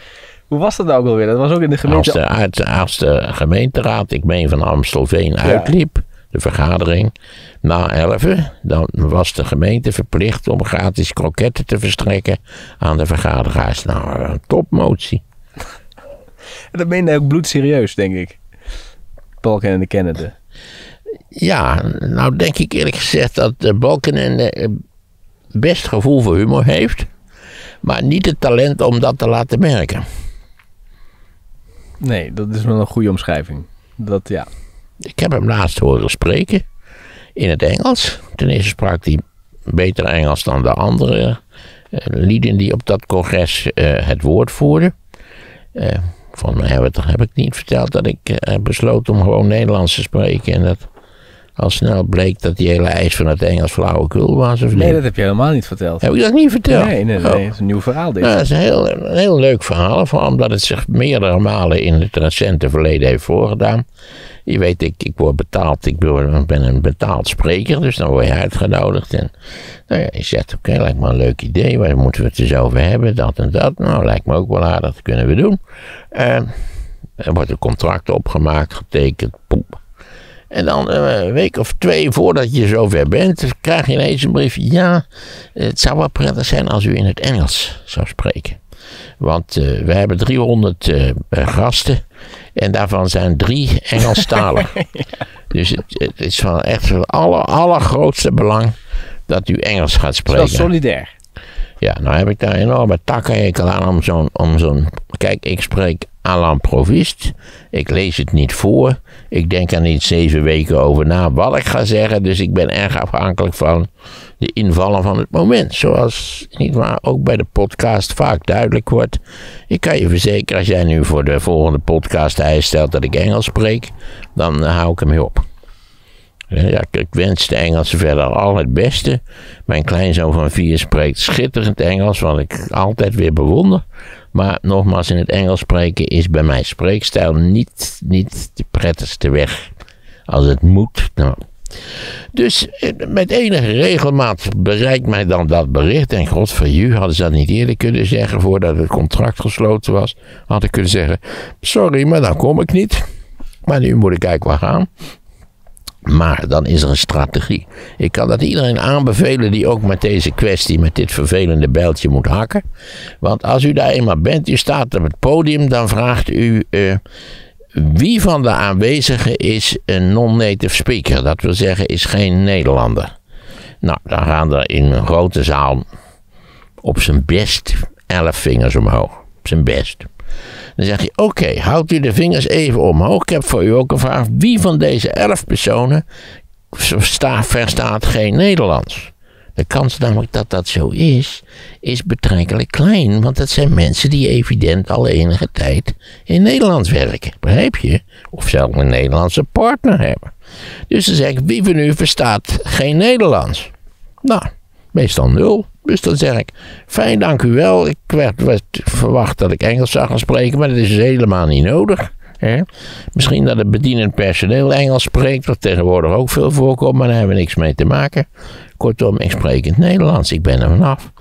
Hoe was dat nou ook alweer? Dat was ook in de
Als
gemeente...
de, als de gemeenteraad, ik meen van Amstelveen, uitliep, de vergadering, na 11, dan was de gemeente verplicht om gratis kroketten te verstrekken aan de vergaderaars. Nou, een topmotie.
Dat meende ook bloedserieus, denk ik. Balkenende kennende.
Ja, nou denk ik eerlijk gezegd dat de Balkenende eh, best gevoel voor humor heeft. Maar niet het talent om dat te laten merken.
Nee, dat is wel een goede omschrijving. Dat, ja.
Ik heb hem laatst horen spreken in het Engels. Ten eerste sprak hij beter Engels dan de andere eh, lieden die op dat congres eh, het woord voerden. Eh volgens mij heb, ik niet verteld dat ik besloot om gewoon Nederlands te spreken. En dat al snel bleek dat die hele eis van het Engels flauwekul was. Of
Nee,
niet?
dat heb je helemaal niet verteld.
Heb ik dat niet verteld?
Nee, nee, nee.
Oh.
Het is een nieuw verhaal dit.
Nou, dat is een heel, een heel leuk verhaal, vooral omdat het zich meerdere malen in het recente verleden heeft voorgedaan. Je weet, ik, ik word betaald, ik ben, een betaald spreker, dus dan word je uitgenodigd. En nou ja, je zegt, oké, lijkt me een leuk idee, waar moeten we het dus over hebben, dat en dat. Nou, lijkt me ook wel aardig, dat kunnen we doen. En er wordt een contract opgemaakt, getekend, poep. En dan eh, een week of twee voordat je zover bent, krijg je ineens een brief. Ja, het zou wel prettig zijn als u in het Engels zou spreken. Want eh, we hebben 300 eh, gasten en daarvan zijn drie Engelstalig. [laughs] Dus het, het is van echt van het aller, allergrootste belang dat u Engels gaat
Het is wel
spreken.
solidair.
Ja, nou heb ik daar enorme takkenhekel aan om zo'n... Om zo'n kijk, ik spreek à l'improviste. Ik lees het niet voor. Ik denk er niet zeven weken over na wat ik ga zeggen. Dus ik ben erg afhankelijk van de invallen van het moment. Zoals niet waar, ook bij de podcast vaak duidelijk wordt. Ik kan je verzekeren, als jij nu voor de volgende podcast eis stelt dat ik Engels spreek, dan hou ik hem op. Ja, ik wens de Engelsen verder al het beste. Mijn kleinzoon van vier spreekt schitterend Engels, wat ik altijd weer bewonder. Maar nogmaals, in het Engels spreken is bij mijn spreekstijl niet, niet de prettigste weg. Als het moet, nou. Dus eh, met enige regelmaat bereikt mij dan dat bericht. En god voor u, hadden ze dat niet eerder kunnen zeggen voordat het contract gesloten was. Had ik kunnen zeggen, sorry, maar dan kom ik niet. Maar nu moet ik eigenlijk wel gaan. Maar dan is er een strategie. Ik kan dat iedereen aanbevelen die ook met deze kwestie, met dit vervelende bijltje moet hakken. Want als u daar eenmaal bent, u staat op het podium, dan vraagt u eh, wie van de aanwezigen is een non-native speaker. Dat wil zeggen, is geen Nederlander. Nou, dan gaan er in een grote zaal op zijn best elf vingers omhoog. Op zijn best. Dan zeg je, oké, houdt u de vingers even omhoog. Ik heb voor u ook een vraag. Wie van deze elf personen versta- verstaat geen Nederlands? De kans namelijk dat dat zo is, is betrekkelijk klein. Want dat zijn mensen die evident al enige tijd in Nederland werken. Begrijp je? Of zelfs een Nederlandse partner hebben. Dus dan zeg ik, wie van u verstaat geen Nederlands? Nou, meestal nul. Dus dan zeg ik, fijn, dank u wel. Ik werd, verwacht dat ik Engels zou gaan spreken, maar dat is dus helemaal niet nodig. Hè? Misschien dat het bedienend personeel Engels spreekt, wat tegenwoordig ook veel voorkomt, maar daar hebben we niks mee te maken. Kortom, ik spreek het Nederlands, ik ben er vanaf.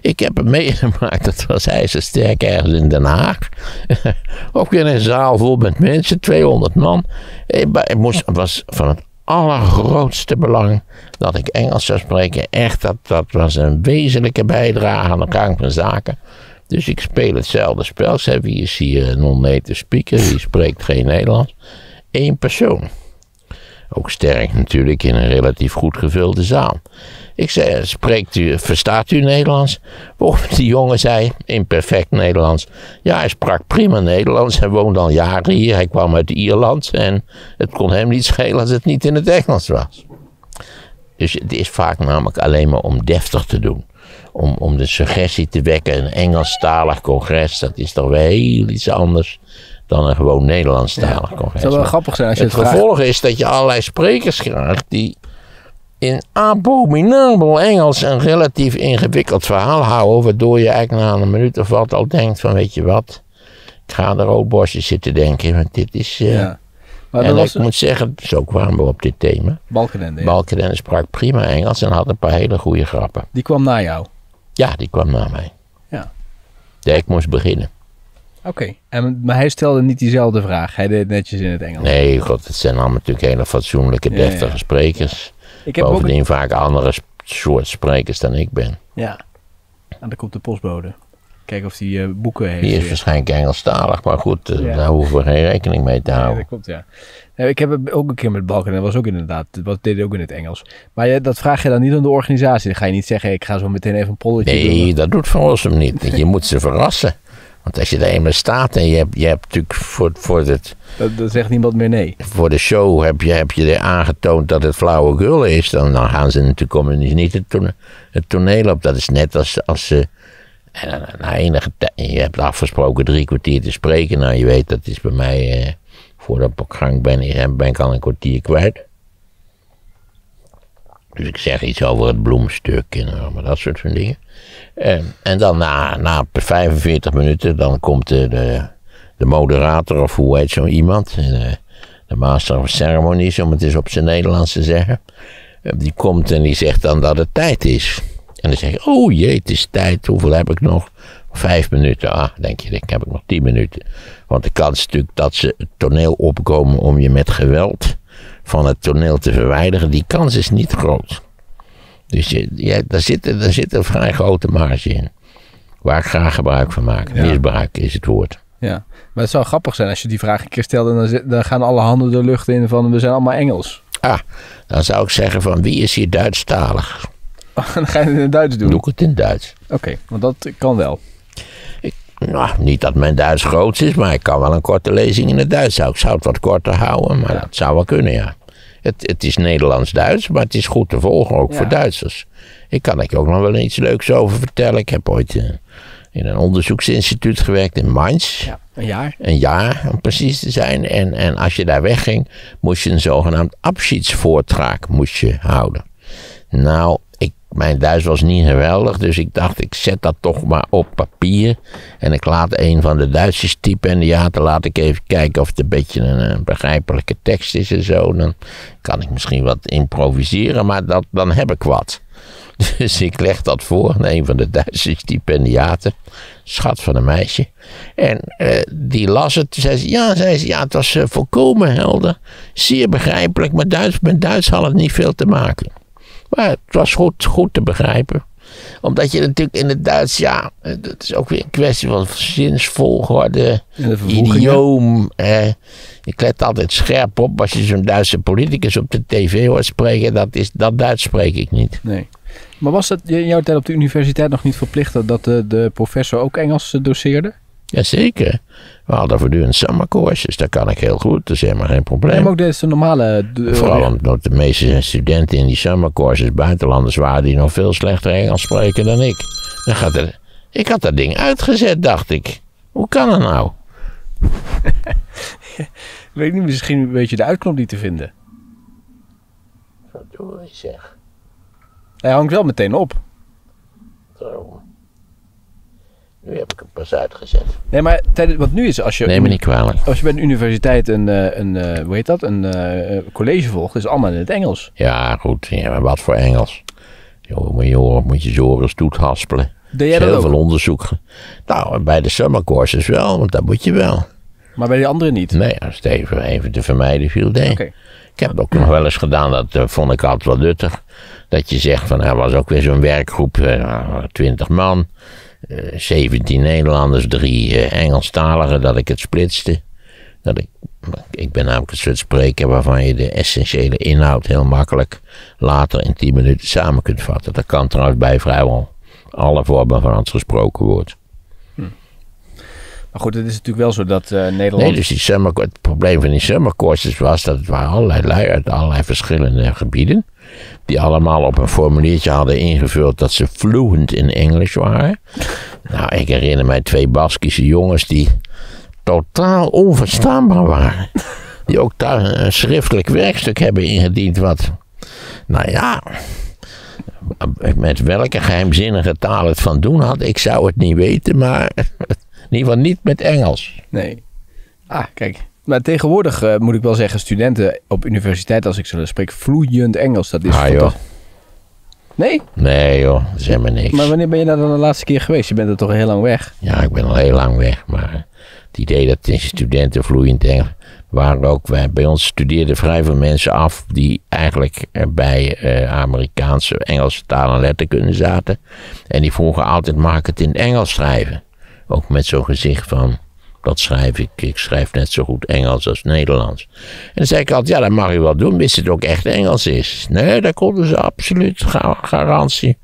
Ik heb het [laughs] meegemaakt, dat was ijzersterk ergens in Den Haag. [laughs] ook in een zaal vol met mensen, 200 man. Ik moest, was van het allergrootste belang dat ik Engels zou spreken. Echt, dat, dat was een wezenlijke bijdrage aan de gang van zaken. Dus ik speel hetzelfde spel. Zei, wie is hier non-native speaker? Wie spreekt geen Nederlands? Eén persoon. Ook sterk natuurlijk in een relatief goed gevulde zaal. Ik zei, spreekt u, verstaat u Nederlands? Die jongen zei, in perfect Nederlands. Ja, hij sprak prima Nederlands. Hij woonde al jaren hier. Hij kwam uit Ierland. En het kon hem niet schelen als het niet in het Engels was. Dus het is vaak namelijk alleen maar om deftig te doen. Om, om de suggestie te wekken. Een Engelstalig congres, dat is toch wel heel iets anders dan een gewoon Nederlandstalig congres.
Het zou wel grappig zijn als je
het
het, vraagt.
gevolg is dat je allerlei sprekers krijgt die in abominabel Engels een relatief ingewikkeld verhaal houden, waardoor je eigenlijk na een minuut of wat al denkt van weet je wat, ik ga aan de roodborstjes zitten denken, want dit is... eh,
Ja. Maar
en ik moet zeggen, zo kwamen we op dit thema.
Balkenende. ja.
Balkenende sprak prima Engels en had een paar hele goede grappen.
Die kwam na jou.
Ja, die kwam na mij.
Ja.
Ja, ik moest beginnen.
Oké. Maar hij stelde niet diezelfde vraag. Hij deed het netjes in het Engels.
Nee, god, het zijn allemaal natuurlijk hele fatsoenlijke,
Ja, ja.
deftige sprekers.
Ik heb ook...
Bovendien vaak andere soort sprekers dan ik ben.
Ja. En dan komt de postbode. Kijken of hij eh, boeken heeft.
Die is
weer.
waarschijnlijk Engelstalig, maar goed, eh,
Ja.
daar hoeven we geen rekening mee te
Ja,
houden.
dat klopt, ja. Nee, ik heb het ook een keer met Balken. Dat was ook inderdaad, dat deed hij ook in het Engels. Maar je, dat vraag je dan niet aan de organisatie. Dan ga je niet zeggen, ik ga zo meteen even een polletje
Nee,
doen.
dat doet Van Rossum niet. Je moet ze verrassen. Want als je er eenmaal staat en je hebt, je hebt natuurlijk voor, voor, het,
Dat, dat zegt niemand meer nee.
voor de show heb je, heb je er aangetoond dat het flauwekul is, dan, dan gaan ze natuurlijk komen niet het, tone- het toneel op. Dat is net als, als ze en dan na enige tijd, je hebt afgesproken drie kwartier te spreken. Nou, je weet, dat is bij mij, eh, voordat ik op gang ben, ben ik al een kwartier kwijt. Dus ik zeg iets over het bloemstuk en allemaal dat soort van dingen. En, en dan na, na 45 minuten, dan komt de, de, de moderator, of hoe heet zo iemand, de, de master of ceremonies, om het eens op zijn Nederlands te zeggen. Eh, Die komt en die zegt dan dat het tijd is. En dan zeg je, oh jee, het is tijd, hoeveel heb ik nog? Vijf minuten. Ah, denk je, ik heb ik nog tien minuten. Want de kans natuurlijk dat ze het toneel opkomen om je met geweld van het toneel te verwijderen, die kans is niet groot. Dus je, daar, zit, daar zit een vrij grote marge in. Waar ik graag gebruik van maak.
Ja.
Misbruik is het woord.
Ja. Maar het zou grappig zijn als je die vraag een keer stelt en dan, dan gaan alle handen de lucht in van we zijn allemaal Engels.
Ah, dan zou ik zeggen van wie is hier Duitsstalig? [laughs]
dan ga je het in het Duits doen.
Doe ik het in Duits.
Oké, want dat kan wel.
Nou, niet dat mijn Duits groot is, maar ik kan wel een korte lezing in het Duits. Zou ik zou het wat korter houden, maar
Ja.
dat zou wel kunnen, ja. Het, het is Nederlands-Duits, maar het is goed te volgen, ook
Ja.
voor Duitsers. Ik kan er ook nog wel iets leuks over vertellen. Ik heb ooit eh, in een onderzoeksinstituut gewerkt in Mainz.
Ja. Een jaar?
Een jaar, om precies te zijn. En, en als je daar wegging, moest je een zogenaamd abschiedsvoortraak moest je houden. Nou, mijn Duits was niet geweldig, dus ik dacht, ik zet dat toch maar op papier. En ik laat een van de Duitsers typen en ja, laat ik even kijken of het een beetje een, eh, begrijpelijke tekst is en zo. Dan kan ik misschien wat improviseren, maar dat, dan heb ik wat. [laughs] Dus ik leg dat voor aan een van de Duitse stipendiaten. Schat van een meisje. En eh, die las het. Zei ze, ja, zei ze, ja, het was eh, volkomen helder. Zeer begrijpelijk, maar Duits, met Duits had het niet veel te maken. Maar het was goed, goed te begrijpen. Omdat je natuurlijk in het Duits, ja, het is ook weer een kwestie van zinsvolgorde, idioom. Eh, ik let altijd scherp op als je zo'n Duitse politicus op de tv hoort spreken. Dat, is, dat Duits spreek ik niet.
Nee. Maar was het in jouw tijd op de universiteit nog niet verplicht dat de, de professor ook Engels eh, doseerde?
Jazeker. We hadden voortdurend summercourses. Dat kan ik heel goed. Dat is helemaal geen probleem.
maar ook deze normale... de-
Vooral omdat de meeste studenten in die summercourses buitenlanders waren die nog veel slechter Engels spreken dan ik. Dan gaat er, ik had dat ding uitgezet, dacht ik. Hoe kan dat nou? [laughs]
Weet niet, misschien weet je de uitknop niet te vinden.
Verdorie zeg.
Hij hangt wel meteen op.
Zo. Nu heb ik hem pas uitgezet.
Nee, maar tijdens, wat nu is, als je,
Neem me niet kwalijk.
als je bij de universiteit een, eh, een eh, hoe heet dat, een eh, college volgt, is het allemaal in het Engels.
Ja, goed. Ja, maar wat voor Engels? Jo, moet je horen, moet je stoet haspelen.
Deed jij
heel
dat
veel
ook?
onderzoek. Nou, bij de summercourses wel, want dat moet je wel.
Maar bij die anderen niet?
Nee, als het even, even te vermijden viel, nee.
Oké.
Ik heb het ook nog wel eens gedaan, dat vond ik altijd wel nuttig. Dat je zegt van, er was ook weer zo'n werkgroep, eh, twintig man. Eh, 17 Nederlanders, drie eh, Engelstaligen, dat ik het splitste. Dat ik, ik ben namelijk een soort spreker waarvan je de essentiële inhoud heel makkelijk later in 10 minuten samen kunt vatten. Dat kan trouwens bij vrijwel alle vormen van het gesproken woord.
Maar goed, het is natuurlijk wel zo dat eh, Nederland...
Nee, dus die summer, het probleem van die summer courses was dat het waren allerlei lui uit allerlei verschillende gebieden. Die allemaal op een formuliertje hadden ingevuld dat ze fluent in English waren. Nou, ik herinner mij twee Baskische jongens die totaal onverstaanbaar waren. Die ook daar een schriftelijk werkstuk hebben ingediend wat, nou ja, met welke geheimzinnige taal het van doen had, ik zou het niet weten, maar in ieder geval niet met Engels.
Nee. Ah, kijk. Maar tegenwoordig eh, moet ik wel zeggen, studenten op universiteit, als ik zo spreek, vloeiend Engels. Dat is
Ah, joh.
Nee?
Nee joh, dat is helemaal niks.
Maar wanneer ben je daar dan de laatste keer geweest? Je bent er toch heel lang weg?
Ja, ik ben al heel lang weg, maar het idee dat de studenten vloeiend Engels waren ook, wij, bij ons studeerden vrij veel mensen af die eigenlijk bij eh, Amerikaanse Engelse taal en letterkunde zaten. En die vroegen altijd, mag ik het in Engels schrijven? Ook met zo'n gezicht van, dat schrijf ik, ik schrijf net zo goed Engels als Nederlands. En dan zei ik altijd, ja dat mag je wel doen, mits het ook echt Engels is. Nee, daar konden ze absoluut ga- garantie.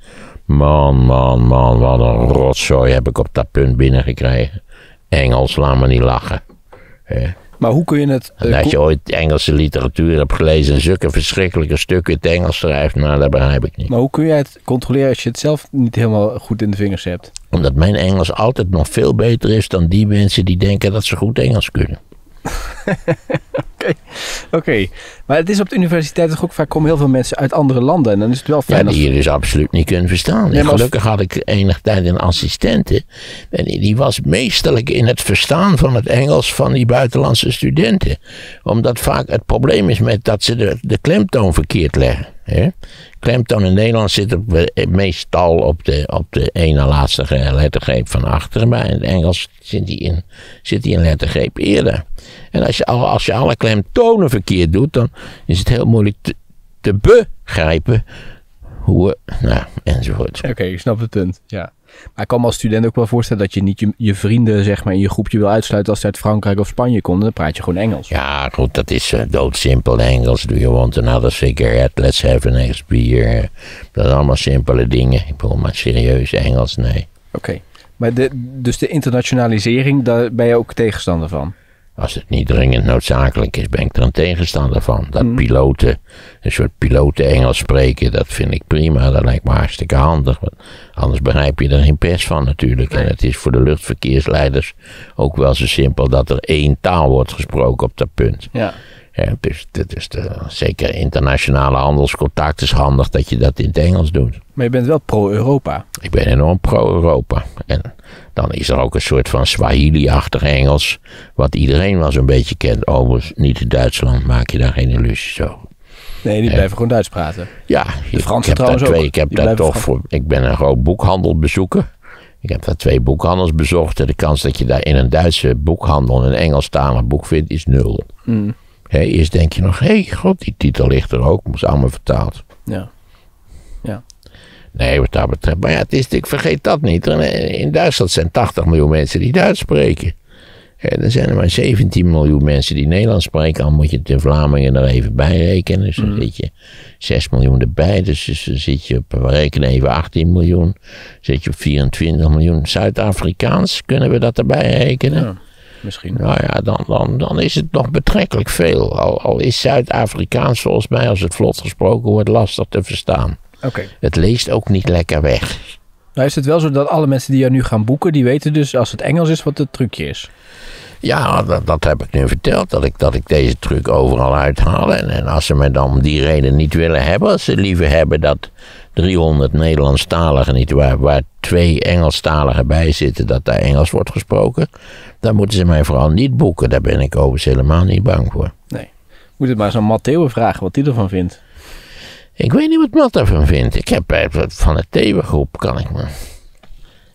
Man, man, man, wat een rotzooi heb ik op dat punt binnengekregen. Engels, laat me niet lachen.
Maar hoe kun je het...
als
ko-
je ooit Engelse literatuur hebt gelezen en zulke verschrikkelijke stukken in het Engels schrijft, nou, dat begrijp ik niet.
maar hoe kun jij het controleren als je het zelf niet helemaal goed in de vingers hebt?
Omdat mijn Engels altijd nog veel beter is dan die mensen die denken dat ze goed Engels kunnen. [laughs]
Oké, maar het is op de universiteit toch ook vaak komen heel veel mensen uit andere landen. En dan is het wel
Ja,
fijn als...
die je dus absoluut niet kunt verstaan.
Nee, als-
gelukkig had ik enig tijd een assistente. En die die was meesterlijk in het verstaan van het Engels van die buitenlandse studenten. Omdat vaak het probleem is met dat ze de, de klemtoon verkeerd leggen. Hè? Klemtoon in Nederland zit op, eh, meestal op de, op de ene laatste lettergreep van achteren. Maar in het Engels zit die, in, zit die een lettergreep eerder. En als je, al- als je alle klemtonen verkeerd doet, dan is het heel moeilijk te, te begrijpen hoe, we- nou, enzovoort.
Oké, ik snap het punt. Ja. Maar ik kan me als student ook wel voorstellen dat je niet je, je vrienden zeg maar, in je groepje wil uitsluiten als ze uit Frankrijk of Spanje komen. Dan praat je gewoon Engels.
Ja, goed, dat is eh, doodsimpel Engels. Do you want another cigarette? Let's have an next beer. Dat zijn allemaal simpele dingen. Ik bedoel, maar serieus Engels, nee.
Oké. Maar de, dus de internationalisering, daar ben je ook tegenstander van?
Als het niet dringend noodzakelijk is, ben ik er een tegenstander van. Dat
Mm.
piloten, een soort piloten Engels spreken, dat vind ik prima. Dat lijkt me hartstikke handig. Want anders begrijp je er geen pers van natuurlijk. En het is voor de luchtverkeersleiders ook wel zo simpel dat er één taal wordt gesproken op dat punt.
Ja.
Ja, dus is de, zeker internationale handelscontact is handig dat je dat in het Engels doet.
Maar je bent wel pro-Europa.
Ik ben enorm pro-Europa. En dan is er ook een soort van Swahili-achtig Engels, wat iedereen wel zo'n beetje kent. Overigens, niet in Duitsland, maak je daar geen illusies over.
Nee, die blijven gewoon Duits praten.
Ja,
De
ik
Fransen
heb daar twee,
ook.
ik heb
Die
daar toch voor, ik ben een groot boekhandelbezoeker. Ik heb daar twee boekhandels bezocht en de kans dat je daar in een Duitse boekhandel een Engelstalig boek vindt is nul.
Mm.
Hè, eerst denk je nog, hé, hey, god, die titel ligt er ook, is allemaal vertaald.
Ja.
Nee, wat dat betreft. Maar ja, het is, ik vergeet dat niet. Er- In Duitsland zijn 80 miljoen mensen die Duits spreken. En er zijn er maar 17 miljoen mensen die Nederlands spreken. Al moet je de Vlamingen er even bij rekenen. Dus dan zit je 6 miljoen erbij. Dus, dus dan zit je op, we rekenen even 18 miljoen. Zit je op 24 miljoen. Zuid-Afrikaans, kunnen we dat erbij rekenen?
Ja. Misschien.
Nou ja, dan, dan, dan is het nog betrekkelijk veel. Al, al is Zuid-Afrikaans volgens mij, als het vlot gesproken wordt, lastig te verstaan. Het leest ook niet lekker weg.
Nou is het wel zo dat alle mensen die jou nu gaan boeken, die weten dus als het Engels is wat het trucje is.
Ja, dat, dat heb ik nu verteld. Dat ik, dat ik deze truc overal uithaal. En, en als ze me dan om die reden niet willen hebben. Als ze liever hebben dat 300 Nederlandstaligen niet waar, waar twee Engelstaligen bij zitten. Dat daar Engels wordt gesproken. Dan moeten ze mij vooral niet boeken. Daar ben ik overigens helemaal niet bang voor.
Nee. Moet het maar aan Matteo vragen wat hij ervan vindt.
Ik weet niet wat Matt ervan vindt. Ik heb eh, van de Thewe-groep kan ik me.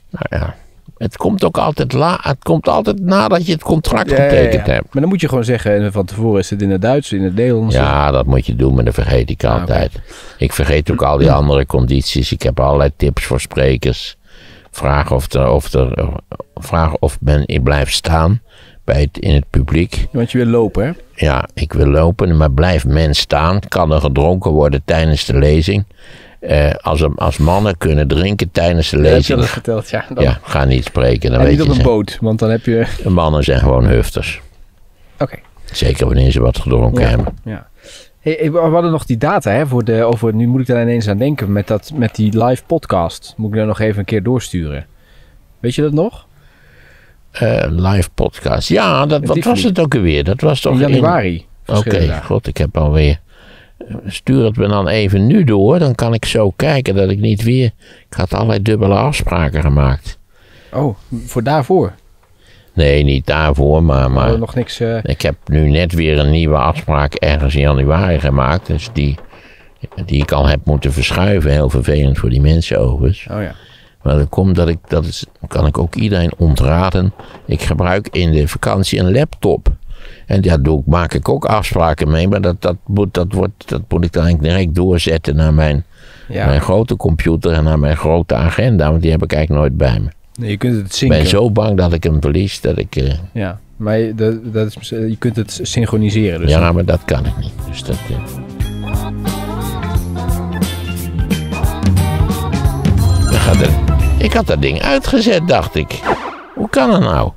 Nou ja. Het komt ook altijd, la, het komt altijd nadat je het contract getekend hebt.
Maar dan moet je gewoon zeggen, eh, van tevoren is het in het Duits, in het Nederlands.
Ja, dat moet je doen, maar dat vergeet ik
Ah,
altijd. Ik vergeet ook al die andere condities. Ik heb allerlei tips voor sprekers. vragen of, er, of, er, vragen of men blijft staan bij het, in het publiek.
Want je wil lopen, hè?
Ja, ik wil lopen, maar blijft men staan? Kan er gedronken worden tijdens de lezing? Eh, als, als mannen kunnen drinken tijdens de
Dat heb je
lezing.
al verteld, ja. Dan.
Ja, ga niet spreken. Dan
en
weet
niet op een boot, want dan heb je...
Mannen zijn gewoon hufters.
Oké.
Zeker wanneer ze wat gedronken
Ja.
hebben.
ja. Hey, we hadden nog die data, hè, voor de, over, nu moet ik daar ineens aan denken, met, dat, met die live podcast. Moet ik daar nog even een keer doorsturen. Weet je dat nog?
Eh, live podcast. Ja, dat, wat was het ook alweer? Dat was toch
In januari.
Oké,
dagen.
god, ik heb alweer. Stuur het me dan even nu door, dan kan ik zo kijken dat ik niet weer. Ik had allerlei dubbele afspraken gemaakt.
Oh, voor daarvoor.
Nee, niet daarvoor, maar,
Maar
maar
nog niks... eh,
ik heb nu net weer een nieuwe afspraak ergens in januari gemaakt. Dus die, die ik al heb moeten verschuiven. Heel vervelend voor die mensen overigens.
oh ja.
Maar dat komt dat ik, dat is, kan ik ook iedereen ontraden. Ik gebruik in de vakantie een laptop. En daar doe, ik- maak ik ook afspraken mee. Maar dat, dat, moet, dat, wordt, dat moet ik dan eigenlijk direct doorzetten naar mijn,
Ja,
mijn grote computer en naar mijn grote agenda. Want die heb ik eigenlijk nooit bij me.
nee, je kunt het
Ik
zinken.
ben zo bang dat ik hem verlies. Dat ik, eh,
Ja, maar je, dat, dat is, je kunt het synchroniseren. Dus
ja, maar dat kan ik niet. Dus dat, eh. Dan gaat het- ik had dat ding uitgezet, dacht ik. Hoe kan dat nou?